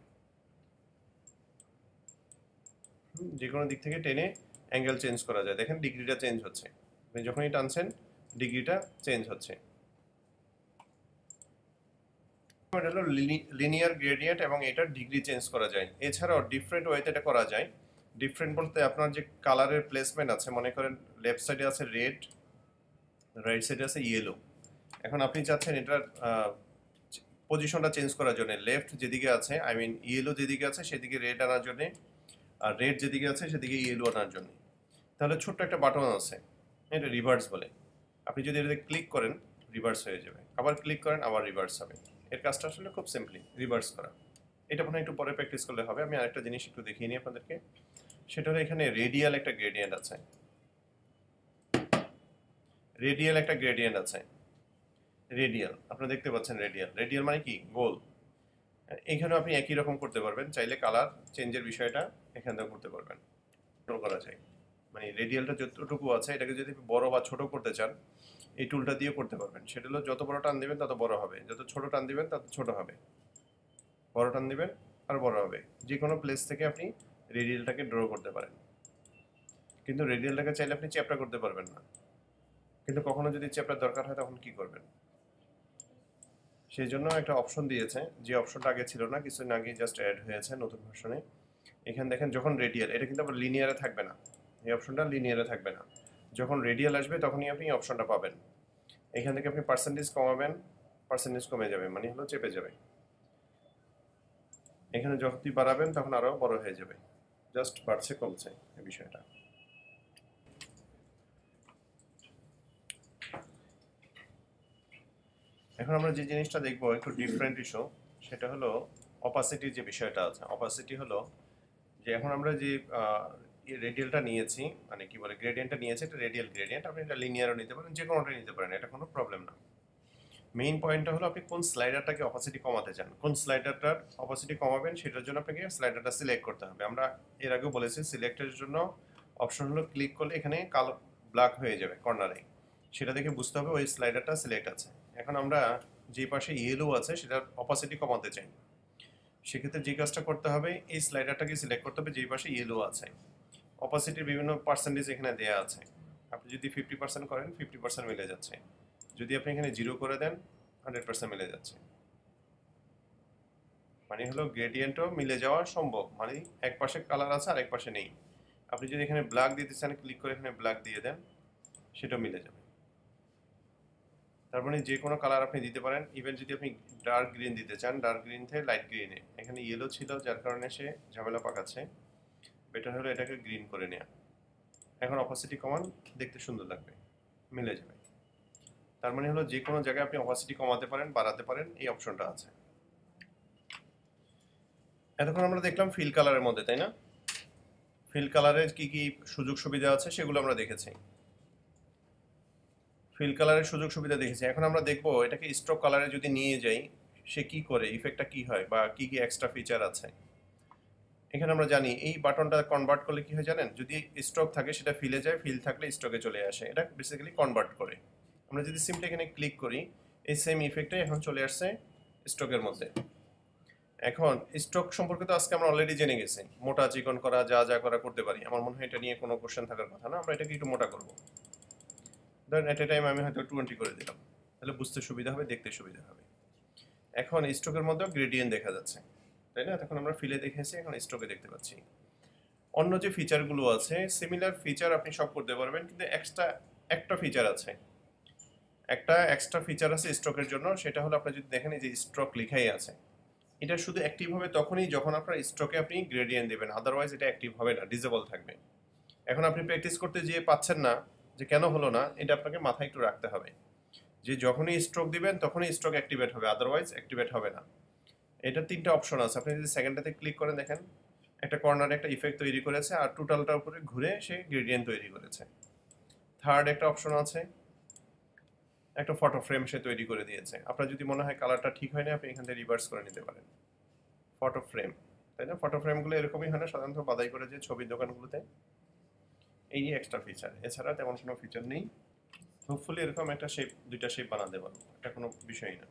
যে কোনো দিক থেকে টেনে অ্যাঙ্গেল চেঞ্জ করা যায়। দেখেন ডিগ্রিটা চেঞ্জ হচ্ছে। আপনি যখনই টানছেন ডিগ্রিটা চেঞ্জ হচ্ছে এটা হলো লিনিয়ার গ্রেডিয়েন্ট এবং এটার ডিগ্রি চেঞ্জ করা যায়। এছাড়াও ডিফারেন্ট ওয়েতে এটা করা যায়। ডিফারেন্ট বলতে আপনার যে কালারের প্লেসমেন্ট আছে, মনে করেন লেফট সাইডে আছে রেড রাইট সাইডে আছে ইয়েলো এখন আপনি চাচ্ছেন এটার পজিশনটা চেঞ্জ করার জন্য। লেফট যেদিকে আছে আই মিন ইয়েলো যেদিকে আছে, সেদিকে রেড আনার জন্য। আর রেড যেদিকে আছে, সেদিকে ইয়েলো আনার জন্য। তাহলে ছোট্ট একটা বাটন আছে। এটা রিভার্স বলে। আপনি যদি এটাতে ক্লিক করেন রিভার্স হয়ে যাবে। আবার ক্লিক করেন, আবার রিভার্স হবে। এর কাজটা আসলে খুব সিম্পলি রিভার্স করা। এটা মনে হয় একটু পরে প্র্যাকটিস করলে হবে। আমি আরেকটা জিনিস একটু দেখিয়ে নিই আপনাদেরকে। সেটা হলো এখানে রেডিয়াল একটা গ্রেডিয়েন্ট আছে। রেডিয়াল একটা গ্রেডিয়েন্ট আছে। রেডিয়াল আপনারা দেখতে পাচ্ছেন রেডিয়াল রেডিয়াল মানে কি? গোল। এখানেও আপনি একই রকম করতে পারবেন। চাইলে কালার চেঞ্জের বিষয়টা এখান থেকে করতে পারবেন। করা যায়। মানে রেডিয়ালটা যতটুকু আছে, এটাকে যদি বড় বা ছোট করতে চান এই টুলটা দিয়ে করতে পারবেন। সেটা হলো যত বড় টান দিবেন তত বড় হবে। যত ছোট টান দিবেন তত ছোট হবে। বড় টান দিবেন আর বড় হবে। যে কোনো প্লেস থেকে আপনি রেডিয়ালটাকে ড্র করতে পারেন। কিন্তু রেডিয়ালটাকে চাইলে আপনি চ্যাপটা করতে পারবেন না। কিন্তু কখনো যদি চ্যাপটার দরকার হয় তখন কি করবেন? সেই জন্য একটা অপশন দিয়েছে। যে অপশনটা আগে ছিল না কিছুদিন আগে জাস্ট অ্যাড হয়েছে নতুন ভার্সনে এখানে দেখেন যখন রেডিয়াল এটা কিন্তু আবার লিনিয়ারে থাকবে না। এই অপশনটা লিনিয়ারে থাকবে না। যখন রেডিয়াল আসবে, তখনই আপনি অপশনটা পাবেন। এখান থেকে আপনি পার্সেন্টেজ কমাবেন পার্সেন্টেজ কমে যাবে মানে হলো চেপে যাবে। এখানে যতই বাড়াবেন, তখন আরও বড় হয়ে যাবে। জাস্ট বাড়ছে, কমছে এই বিষয়টা। এখন আমরা যে জিনিসটা দেখব একটু ডিফারেন্ট ইস্যু সেটা হলো অপাসিটির যে বিষয়টা আছে। অপাসিটি হলো যে এখন আমরা যে রেডিয়ালটা নিয়েছি মানে কি বলে গ্রেডিয়েন্টটা নিয়েছি এটা রেডিয়াল গ্রেডিয়েন্ট আপনি এটা লিনিয়ারও নিতে পারেন যে কোনোটাই নিতে পারেন, এটা কোনো প্রবলেম না। মেইন পয়েন্টটা হলো আপনি কোন স্লাইডারটাকে অপাসিটি কমাতে চান, কোন স্লাইডারটার অপাসিটি কমাবেন, সেটার জন্য আপনাকে স্লাইডারটা সিলেক্ট করতে হবে। আমরা এর আগেও বলেছি সিলেক্টের জন্য অপশন হলো ক্লিক করলে এখানে কালো ব্ল্যাক হয়ে যাবে কর্নারে সেটা দেখে বুঝতে হবে ওই স্লাইডারটা সিলেক্ট আছে। এখন আমরা যে পাশে ইয়েলো আছে, সেটার অপাসিটি কমাতে চাই। সেক্ষেত্রে যে কাজটা করতে হবে, এই স্লাইডারটাকে সিলেক্ট করতে হবে, যেই পাশে ইয়েলো আছে। অপাসিটির বিভিন্ন পার্সেন্টেজ এখানে দেওয়া আছে। আপনি যদি ফিফটি পার্সেন্ট করেন ফিফটি পার্সেন্ট মিলে যাচ্ছে। যদি আপনি এখানে জিরো করে দেন হান্ড্রেড পার্সেন্ট মিলে যাচ্ছে। মানে হলো গ্রেডিয়েন্টও মিলে যাওয়া সম্ভব। মানে এক পাশে কালার আছে আর এক পাশে নেই। আপনি যদি এখানে ব্ল্যাক দিতে চান ক্লিক করে এখানে ব্ল্যাক দিয়ে দেন, সেটাও মিলে যাবে। তার মানে যে কোনো কালার আপনি দিতে পারেন। ইভেন যদি আপনি ডার্ক গ্রিন দিতে চান ডার্ক গ্রিন থেকে লাইট গ্রিনে এখানে ইয়েলো ছিল, যার কারণে সে ঝামেলা পাকাচ্ছে। বেটার হলো এটাকে গ্রিন করে নেওয়া এখন অপাসিটি কমান, দেখতে সুন্দর লাগবে, মিলে যাবে। তার মানে হলো যে কোনো জায়গায় আপনি অপাসিটি কমাতে পারেন, বাড়াতে পারেন, এই অপশনটা আছে। এতক্ষণ আমরা দেখলাম ফিল কালারের মধ্যে, তাই না? ফিল কালারের কি কি সুযোগ সুবিধা আছে সেগুলো আমরা দেখেছি। ফিল কালারের সুযোগ সুবিধা দেখেছি। এখন আমরা দেখব এটাকে স্ট্রোক কালারে যদি নিয়ে যাই, সে কি করে ইফেক্টটা কি হয় বা কি কি এক্সট্রা ফিচার আছে। এখানে আমরা জানি এই বাটনটা কনভার্ট করলে কি হয় জানেন? যদি স্ট্রোক থাকে সেটা ফিলে যায় ফিল থাকলে স্ট্রোকে চলে আসে। এটা বেসিক্যালি কনভার্ট করে। আমরা যদি সিম্পলি এখানে ক্লিক করি, এই সেম ইফেক্টটাই এখন চলে আসছে স্ট্রোকের মধ্যে। এখন স্ট্রোক সম্পর্কে তো আজকে আমরা অলরেডি জেনে গেছি। মোটা চিকন করা, যা যা করা করতে পারি। আমার মনে হয় এটা নিয়ে কোনো কোশ্চেন থাকার কথা না। আমরা এটাকে একটু মোটা করব। ধরেন এট এ টাইম আমি হয়তো টোয়েন্টি করে দিলাম। তাহলে বুঝতে সুবিধা হবে, দেখতে সুবিধা হবে। এখন স্ট্রোকের মধ্যেও গ্রেডিয়েন্ট দেখা যাচ্ছে। তাই না? তখন আমরা ফিলে দেখেছি এখন স্ট্রোকে দেখতে পাচ্ছি। অন্য যে ফিচারগুলো আছে সিমিলার ফিচার আপনি সব করতে পারবেন, কিন্তু এক্সট্রা একটা ফিচার আছে। একটা এক্সট্রা ফিচার আছে স্ট্রোকের জন্য, সেটা হলো আপনি যদি দেখেন যে স্ট্রোক লেখাই আছে, এটা শুধু অ্যাক্টিভ হবে তখনই যখন আপনার স্ট্রোকে আপনি গ্রেডিয়েন্ট দেবেন আদারওয়াইজ এটা অ্যাক্টিভ হবে না ডিজেবল থাকবে। এখন আপনি প্র্যাকটিস করতে যেয়ে পাচ্ছেন না, যে কেন হলো না, এটা আপনাকে মাথায় একটু রাখতে হবে। যে যখনই স্ট্রোক দিবেন, তখনই স্ট্রোক অ্যাক্টিভেট হবে আদারওয়াইজ অ্যাক্টিভেট হবে না। এটা তিনটা অপশন আছে। আপনি যদি সেকেন্ডটাতে ক্লিক করেন, দেখেন একটা কর্নারে একটা ইফেক্ট তৈরি করেছে আর টোটালটার উপরে ঘুরে সে গ্রেডিয়েন্ট তৈরি করেছে। থার্ড একটা অপশন আছে, একটা ফটো ফ্রেম সে তৈরি করে দিয়েছে। আপনার যদি মনে হয় কালারটা ঠিক হয় না আপনি এখান থেকে রিভার্স করে নিতে পারেন। ফটো ফ্রেম তাই না? ফটো ফ্রেমগুলো এরকমই হয় না, সাধারণত বাদাই করে যে ছবির দোকানগুলোতে। এই এক্সট্রা ফিচার এছাড়া তেমন কোনো ফিচার নেই। হোপফুলি এরকম একটা শেপ দুইটা শেপ বানাতে পারব, এটা কোনো বিষয়ই না।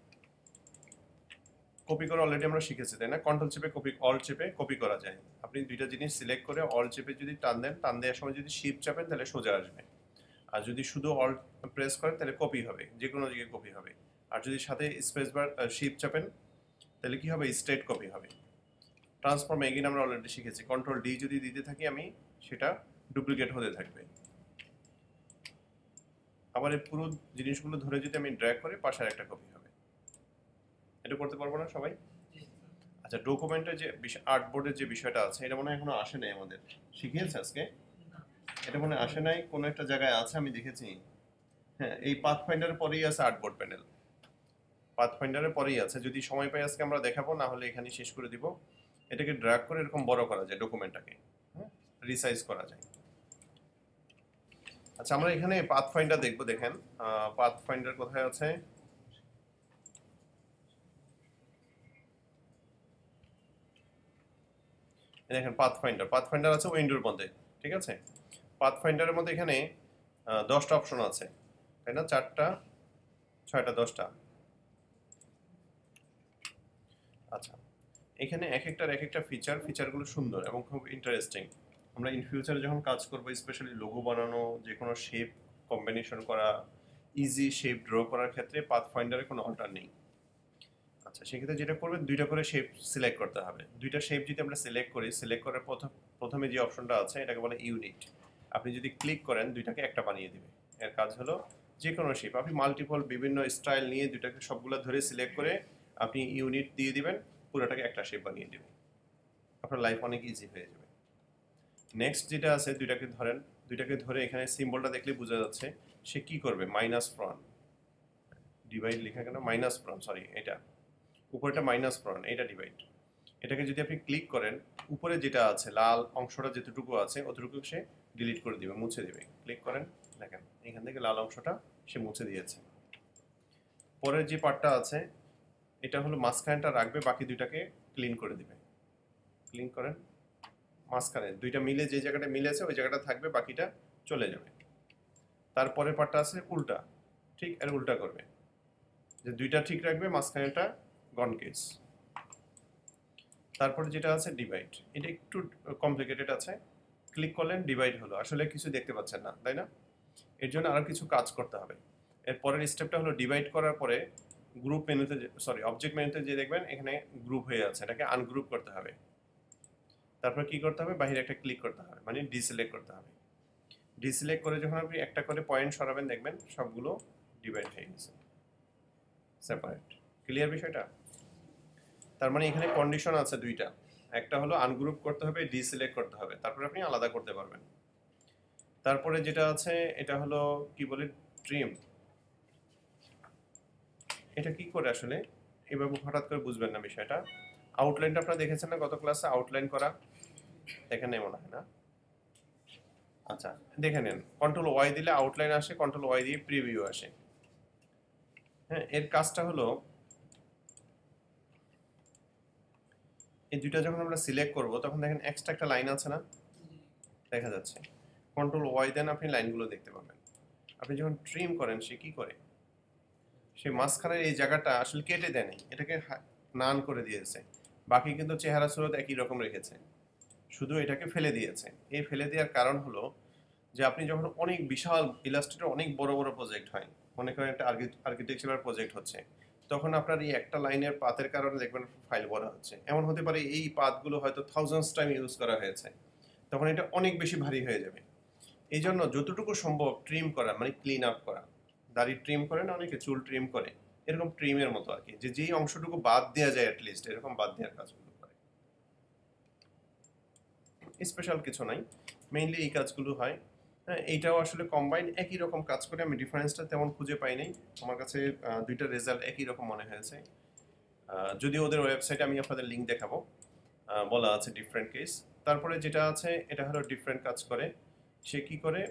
কপি করা অলরেডি আমরা শিখেছি, তাই না? কন্ট্রোল চেপে কপি অল চেপে কপি করা যায়। আপনি দুইটা জিনিস সিলেক্ট করে অল চেপে যদি টান দেন, টান দেওয়ার সময় যদি শিপ চাপেন, তাহলে সোজা আসবে। আর যদি শুধু অল প্রেস করেন, তাহলে কপি হবে যে কোনো দিকে কপি হবে। আর যদি সাথে স্পেস বার শিপ চাপেন, তাহলে কি হবে? স্ট্রেট কপি হবে। ট্রান্সফর্ম এগিন আমরা অলরেডি শিখেছি। কন্ট্রোল ডি যদি দিতে থাকি আমি, সেটা ডুপ্লিকেট হতে থাকবে। আবার এই পুরো জিনিসগুলো ধরে যদি আমি ড্র্যাগ করি, পাশের একটা কপি হবে। এটা করতে পারব না সবাই? আচ্ছা ডকুমেন্টের যে আর্টবোর্ডের যে বিষয়টা আছে, এটা মনে হয় এখনও আসে নাই আমাদের। শিখিয়েছে আজকে? এটা মনে আসে নাই, কোনো একটা জায়গায় আছে, আমি দেখেছি। হ্যাঁ এই পাথ ফাইন্ডারের পরেই আছে আর্টবোর্ড প্যানেল পাথ ফাইন্ডারের পরেই আছে। যদি সময় পাই আজকে আমরা দেখাবো, না হলে এখানে শেষ করে দিব। এটাকে ড্র্যাগ করে এরকম বড় করা যায় ডকুমেন্টটাকে হ্যাঁ রিসাইজ করা যায়। আচ্ছা আমরা এখানে পাথ ফাইন্ডার দেখব, দেখেন। পাথ ফাইন্ডার কোথায় আছে? দেখেন পাথ ফাইন্ডার পাথ ফাইন্ডার আছে উইন্ডোর মধ্যে, ঠিক আছে? পাথ ফাইন্ডারের মধ্যে এখানে দশটা অপশন আছে, তাই না? চারটা, ছয়টা, দশটা। আচ্ছা এখানে এক একটার এক একটা ফিচার ফিচারগুলো সুন্দর এবং খুব ইন্টারেস্টিং আমরা ইন ফিউচারে যখন কাজ করব স্পেশালি লোগো বানানো যে কোনো শেপ কম্বিনেশন করা ইজি শেপ ড্র করার ক্ষেত্রে পাথ ফাইন্ডারে কোনো অল্টার নেই। আচ্ছা সেক্ষেত্রে যেটা করবেন, দুইটা করে শেপ সিলেক্ট করতে হবে। দুইটা শেপ যদি আমরা সিলেক্ট করি সিলেক্ট করার প্রথম, প্রথমে যে অপশনটা আছে, এটাকে বলে ইউনিট আপনি যদি ক্লিক করেন, দুইটাকে একটা বানিয়ে দিবে। এর কাজ হলো যে কোনো শেপ আপনি মাল্টিপল বিভিন্ন স্টাইল নিয়ে দুইটাকে সবগুলো ধরে সিলেক্ট করে আপনি ইউনিট দিয়ে দিবেন, পুরোটাকে একটা শেপ বানিয়ে দিবে আপনার লাইফ অনেক ইজি হয়ে যাবে। নেক্সট যেটা আছে, দুইটাকে ধরেন, দুইটাকে ধরে এখানে সিম্বলটা দেখলে বোঝা যাচ্ছে, সে কি করবে? মাইনাস ফ্রন ডিভাইড লেখা কেন? মাইনাস ফ্রন সরি এটা। উপরেটা মাইনাস ফ্রন এটা ডিভাইড এটাকে যদি আপনি ক্লিক করেন, উপরে যেটা আছে, লাল অংশটা যেতটুকু আছে, অতটুকু সে ডিলিট করে দিবে, মুছে দিবে। ক্লিক করেন, দেখেন, এখান থেকে লাল অংশটা সে মুছে দিয়েছে। পরের যে পার্টটা আছে, এটা হলো মাঝখানটা রাখবে, বাকি দুইটাকে ক্লিন করে দিবে। ক্লিন করেন, মাঝখানে, দুইটা মিলে যে জায়গাটা মিলেছে, ওই জায়গাটা থাকবে, বাকিটা চলে যাবে। তারপরের পার্টটা আছে উল্টা, ঠিক আর উল্টা করবে। যে দুইটা ঠিক রাখবে মাঝখানেটা গন কেস। তারপরে যেটা আছে ডিভাইড এটা একটু কমপ্লিকেটেড আছে। ক্লিক করলেন ডিভাইড হলো। আসলে কিছু দেখতে পাচ্ছেন না, তাই না? এর জন্য আরও কিছু কাজ করতে হবে। এর পরের স্টেপটা হলো ডিভাইড করার পরে গ্রুপ মেনুতে সরি অবজেক্ট মেনুতে যে দেখবেন, এখানে গ্রুপ হয়ে আছে। এটাকে আনগ্রুপ করতে হবে। তারপর কি করতে হবে? বাহিরে একটা ক্লিক করতে হবে মানে ডিসিলেক্ট করতে হবে। ডিসিলেক্ট করে যখন আপনি একটা করে পয়েন্ট সরাবেন, দেখবেন সবগুলো ডিভাইড হয়ে গেছে। সেপারেট ক্লিয়ার বিষয়টা? তার মানে এখানে কন্ডিশন আছে দুইটা। একটা হলো আনগ্রুপ করতে হবে ডিসিলেক্ট করতে হবে, তারপরে আপনি আলাদা করতে পারবেন। তারপরে যেটা আছে, এটা হলো কি বলে ট্রিম এটা কি করে আসলে? এভাবে হঠাৎ করে বুঝবেন না বিষয়টা। আউটলাইনটা আপনারা দেখেছেন না গত ক্লাসে আউটলাইন করা? দেখেন নেই মনে হয় না? আচ্ছা দেখে নেন। কন্ট্রোল ওয়াই দিলে আউটলাইন আসে কন্ট্রোল ওয়াই দিয়ে প্রিভিউ আসে। হ্যাঁ এর কাজটা হলো এই দুইটা যখন আমরা সিলেক্ট করব, তখন দেখেন এক্সট্রা একটা লাইন আছে না? দেখা যাচ্ছে। কন্ট্রোল ওয়াই দেন আপনি লাইনগুলো দেখতে পাবেন। আপনি যখন ট্রিম করেন, সে কি করে? সে মাঝখানের এই জায়গাটা আসলে কেটে দেয়নি এটাকে নান করে দিয়েছে। বাকি কিন্তু চেহারা স্রোত একই রকম রেখেছে। শুধু এটাকে ফেলে দিয়েছে। এই ফেলে দেওয়ার কারণ হলো যে আপনি যখন অনেক বিশাল ইলাস্ট্রেটর অনেক বড় বড় প্রজেক্ট হয়, মনে করেন একটা আর্কিটেকচারাল প্রজেক্ট হচ্ছে। তখন আপনার এই একটা লাইনের পাতের কারণে দেখবেন ফাইল বড় হচ্ছে। এমন হতে পারে এই পাতগুলো হয়তো থাউজেন্ডস টাইম ইউজ করা হয়েছে। তখন এটা অনেক বেশি ভারী হয়ে যাবে। এই জন্য যতটুকু সম্ভব ট্রিম করা মানে ক্লিন আপ করা। দাড়ি ট্রিম করে না, অনেকে চুল ট্রিম করে। এরকম ট্রিমের মতো আর কি যে যেই অংশটুকু বাদ দেওয়া যায় অ্যাটলিস্ট এরকম বাদ দেওয়ার কাজগুলো করে। স্পেশাল কিছু নাই। মেইনলি এই কাজগুলো হয়। হ্যাঁ এইটাও আসলে কম্বাইন একই রকম কাজ করে আমি ডিফারেন্সটা তেমন খুঁজে পাই নাই। আমার কাছে দুইটা রেজাল্ট একই রকম মনে হয়েছে। আহ, যদি ওদের ওয়েবসাইটে আমি আপনাদের লিঙ্ক দেখাবো। বলা আছে ডিফারেন্ট কেস তারপরে যেটা আছে এটা হলো ডিফারেন্ট কাজ করে। সে কি করে?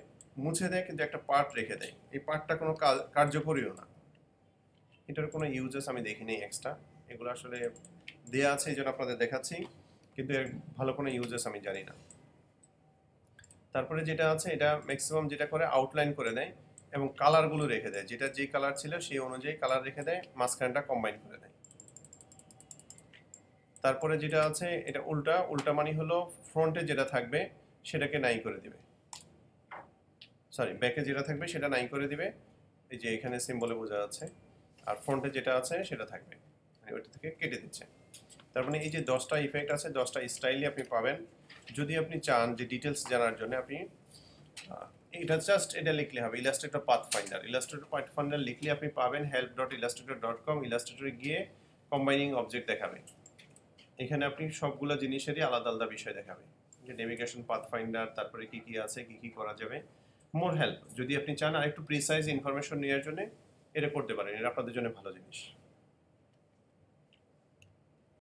মুছে দেয় কিন্তু একটা পার্ট রেখে দেয়। এই পার্টটা কোনো কার্যকরীও না। এটার কোনো ইউজেস আমি দেখিনি এক্সট্রা এগুলো আসলে দেয়া আছে এই জন্য আপনাদের দেখাচ্ছি। কিন্তু এর ভালো কোনো ইউজেস আমি জানি না। তারপরে যেটা আছে, এটা ম্যাক্সিমাম যেটা করে আউটলাইন করে দেয় এবং কালারগুলো রেখে দেয়। যেটা যে কালার ছিল সেই অনুযায়ী কালার রেখে দেয়, মাঝখানটা কম্বাইন করে দেয়। তারপরে যেটা আছে, এটা উল্টা উল্টা মানে হলো ফ্রন্টে যেটা থাকবে, সেটাকে নাই করে দিবে। সরি ব্যাকে যেটা থাকবে, সেটা নাই করে দিবে। এই যে এখানে সিম্বলে বোঝা যাচ্ছে। আর ফ্রন্টে যেটা আছে, সেটা থাকবে। মানে ওইটা থেকে কেটে দিচ্ছে। তার মানে এই যে দশটা ইফেক্ট আছে, দশটা স্টাইলই আপনি পাবেন। যদি আপনি চান যে ডিটেলস জানার জন্য আপনি এটা জাস্ট এটা লিখলে হবে। Illustrator path finder Illustrator path finder লিখলে আপনি পাবেন help dot Illustrator dot com ইলাস্ট্রেটরে গিয়ে কম্বাইনিং অবজেক্ট দেখাবে। এখানে আপনি সবগুলো জিনিসেরই আলাদা আলাদা বিষয় দেখাবে। যে নেভিগেশন পাথ ফাইন্ডার তারপরে কি কি আছে, কি কি করা যাবে। মোর হেল্প যদি আপনি চান আর একটু প্রিসাইজ ইনফরমেশন নেওয়ার জন্য, এটা করতে পারেন। এটা আপনাদের জন্য ভালো জিনিস।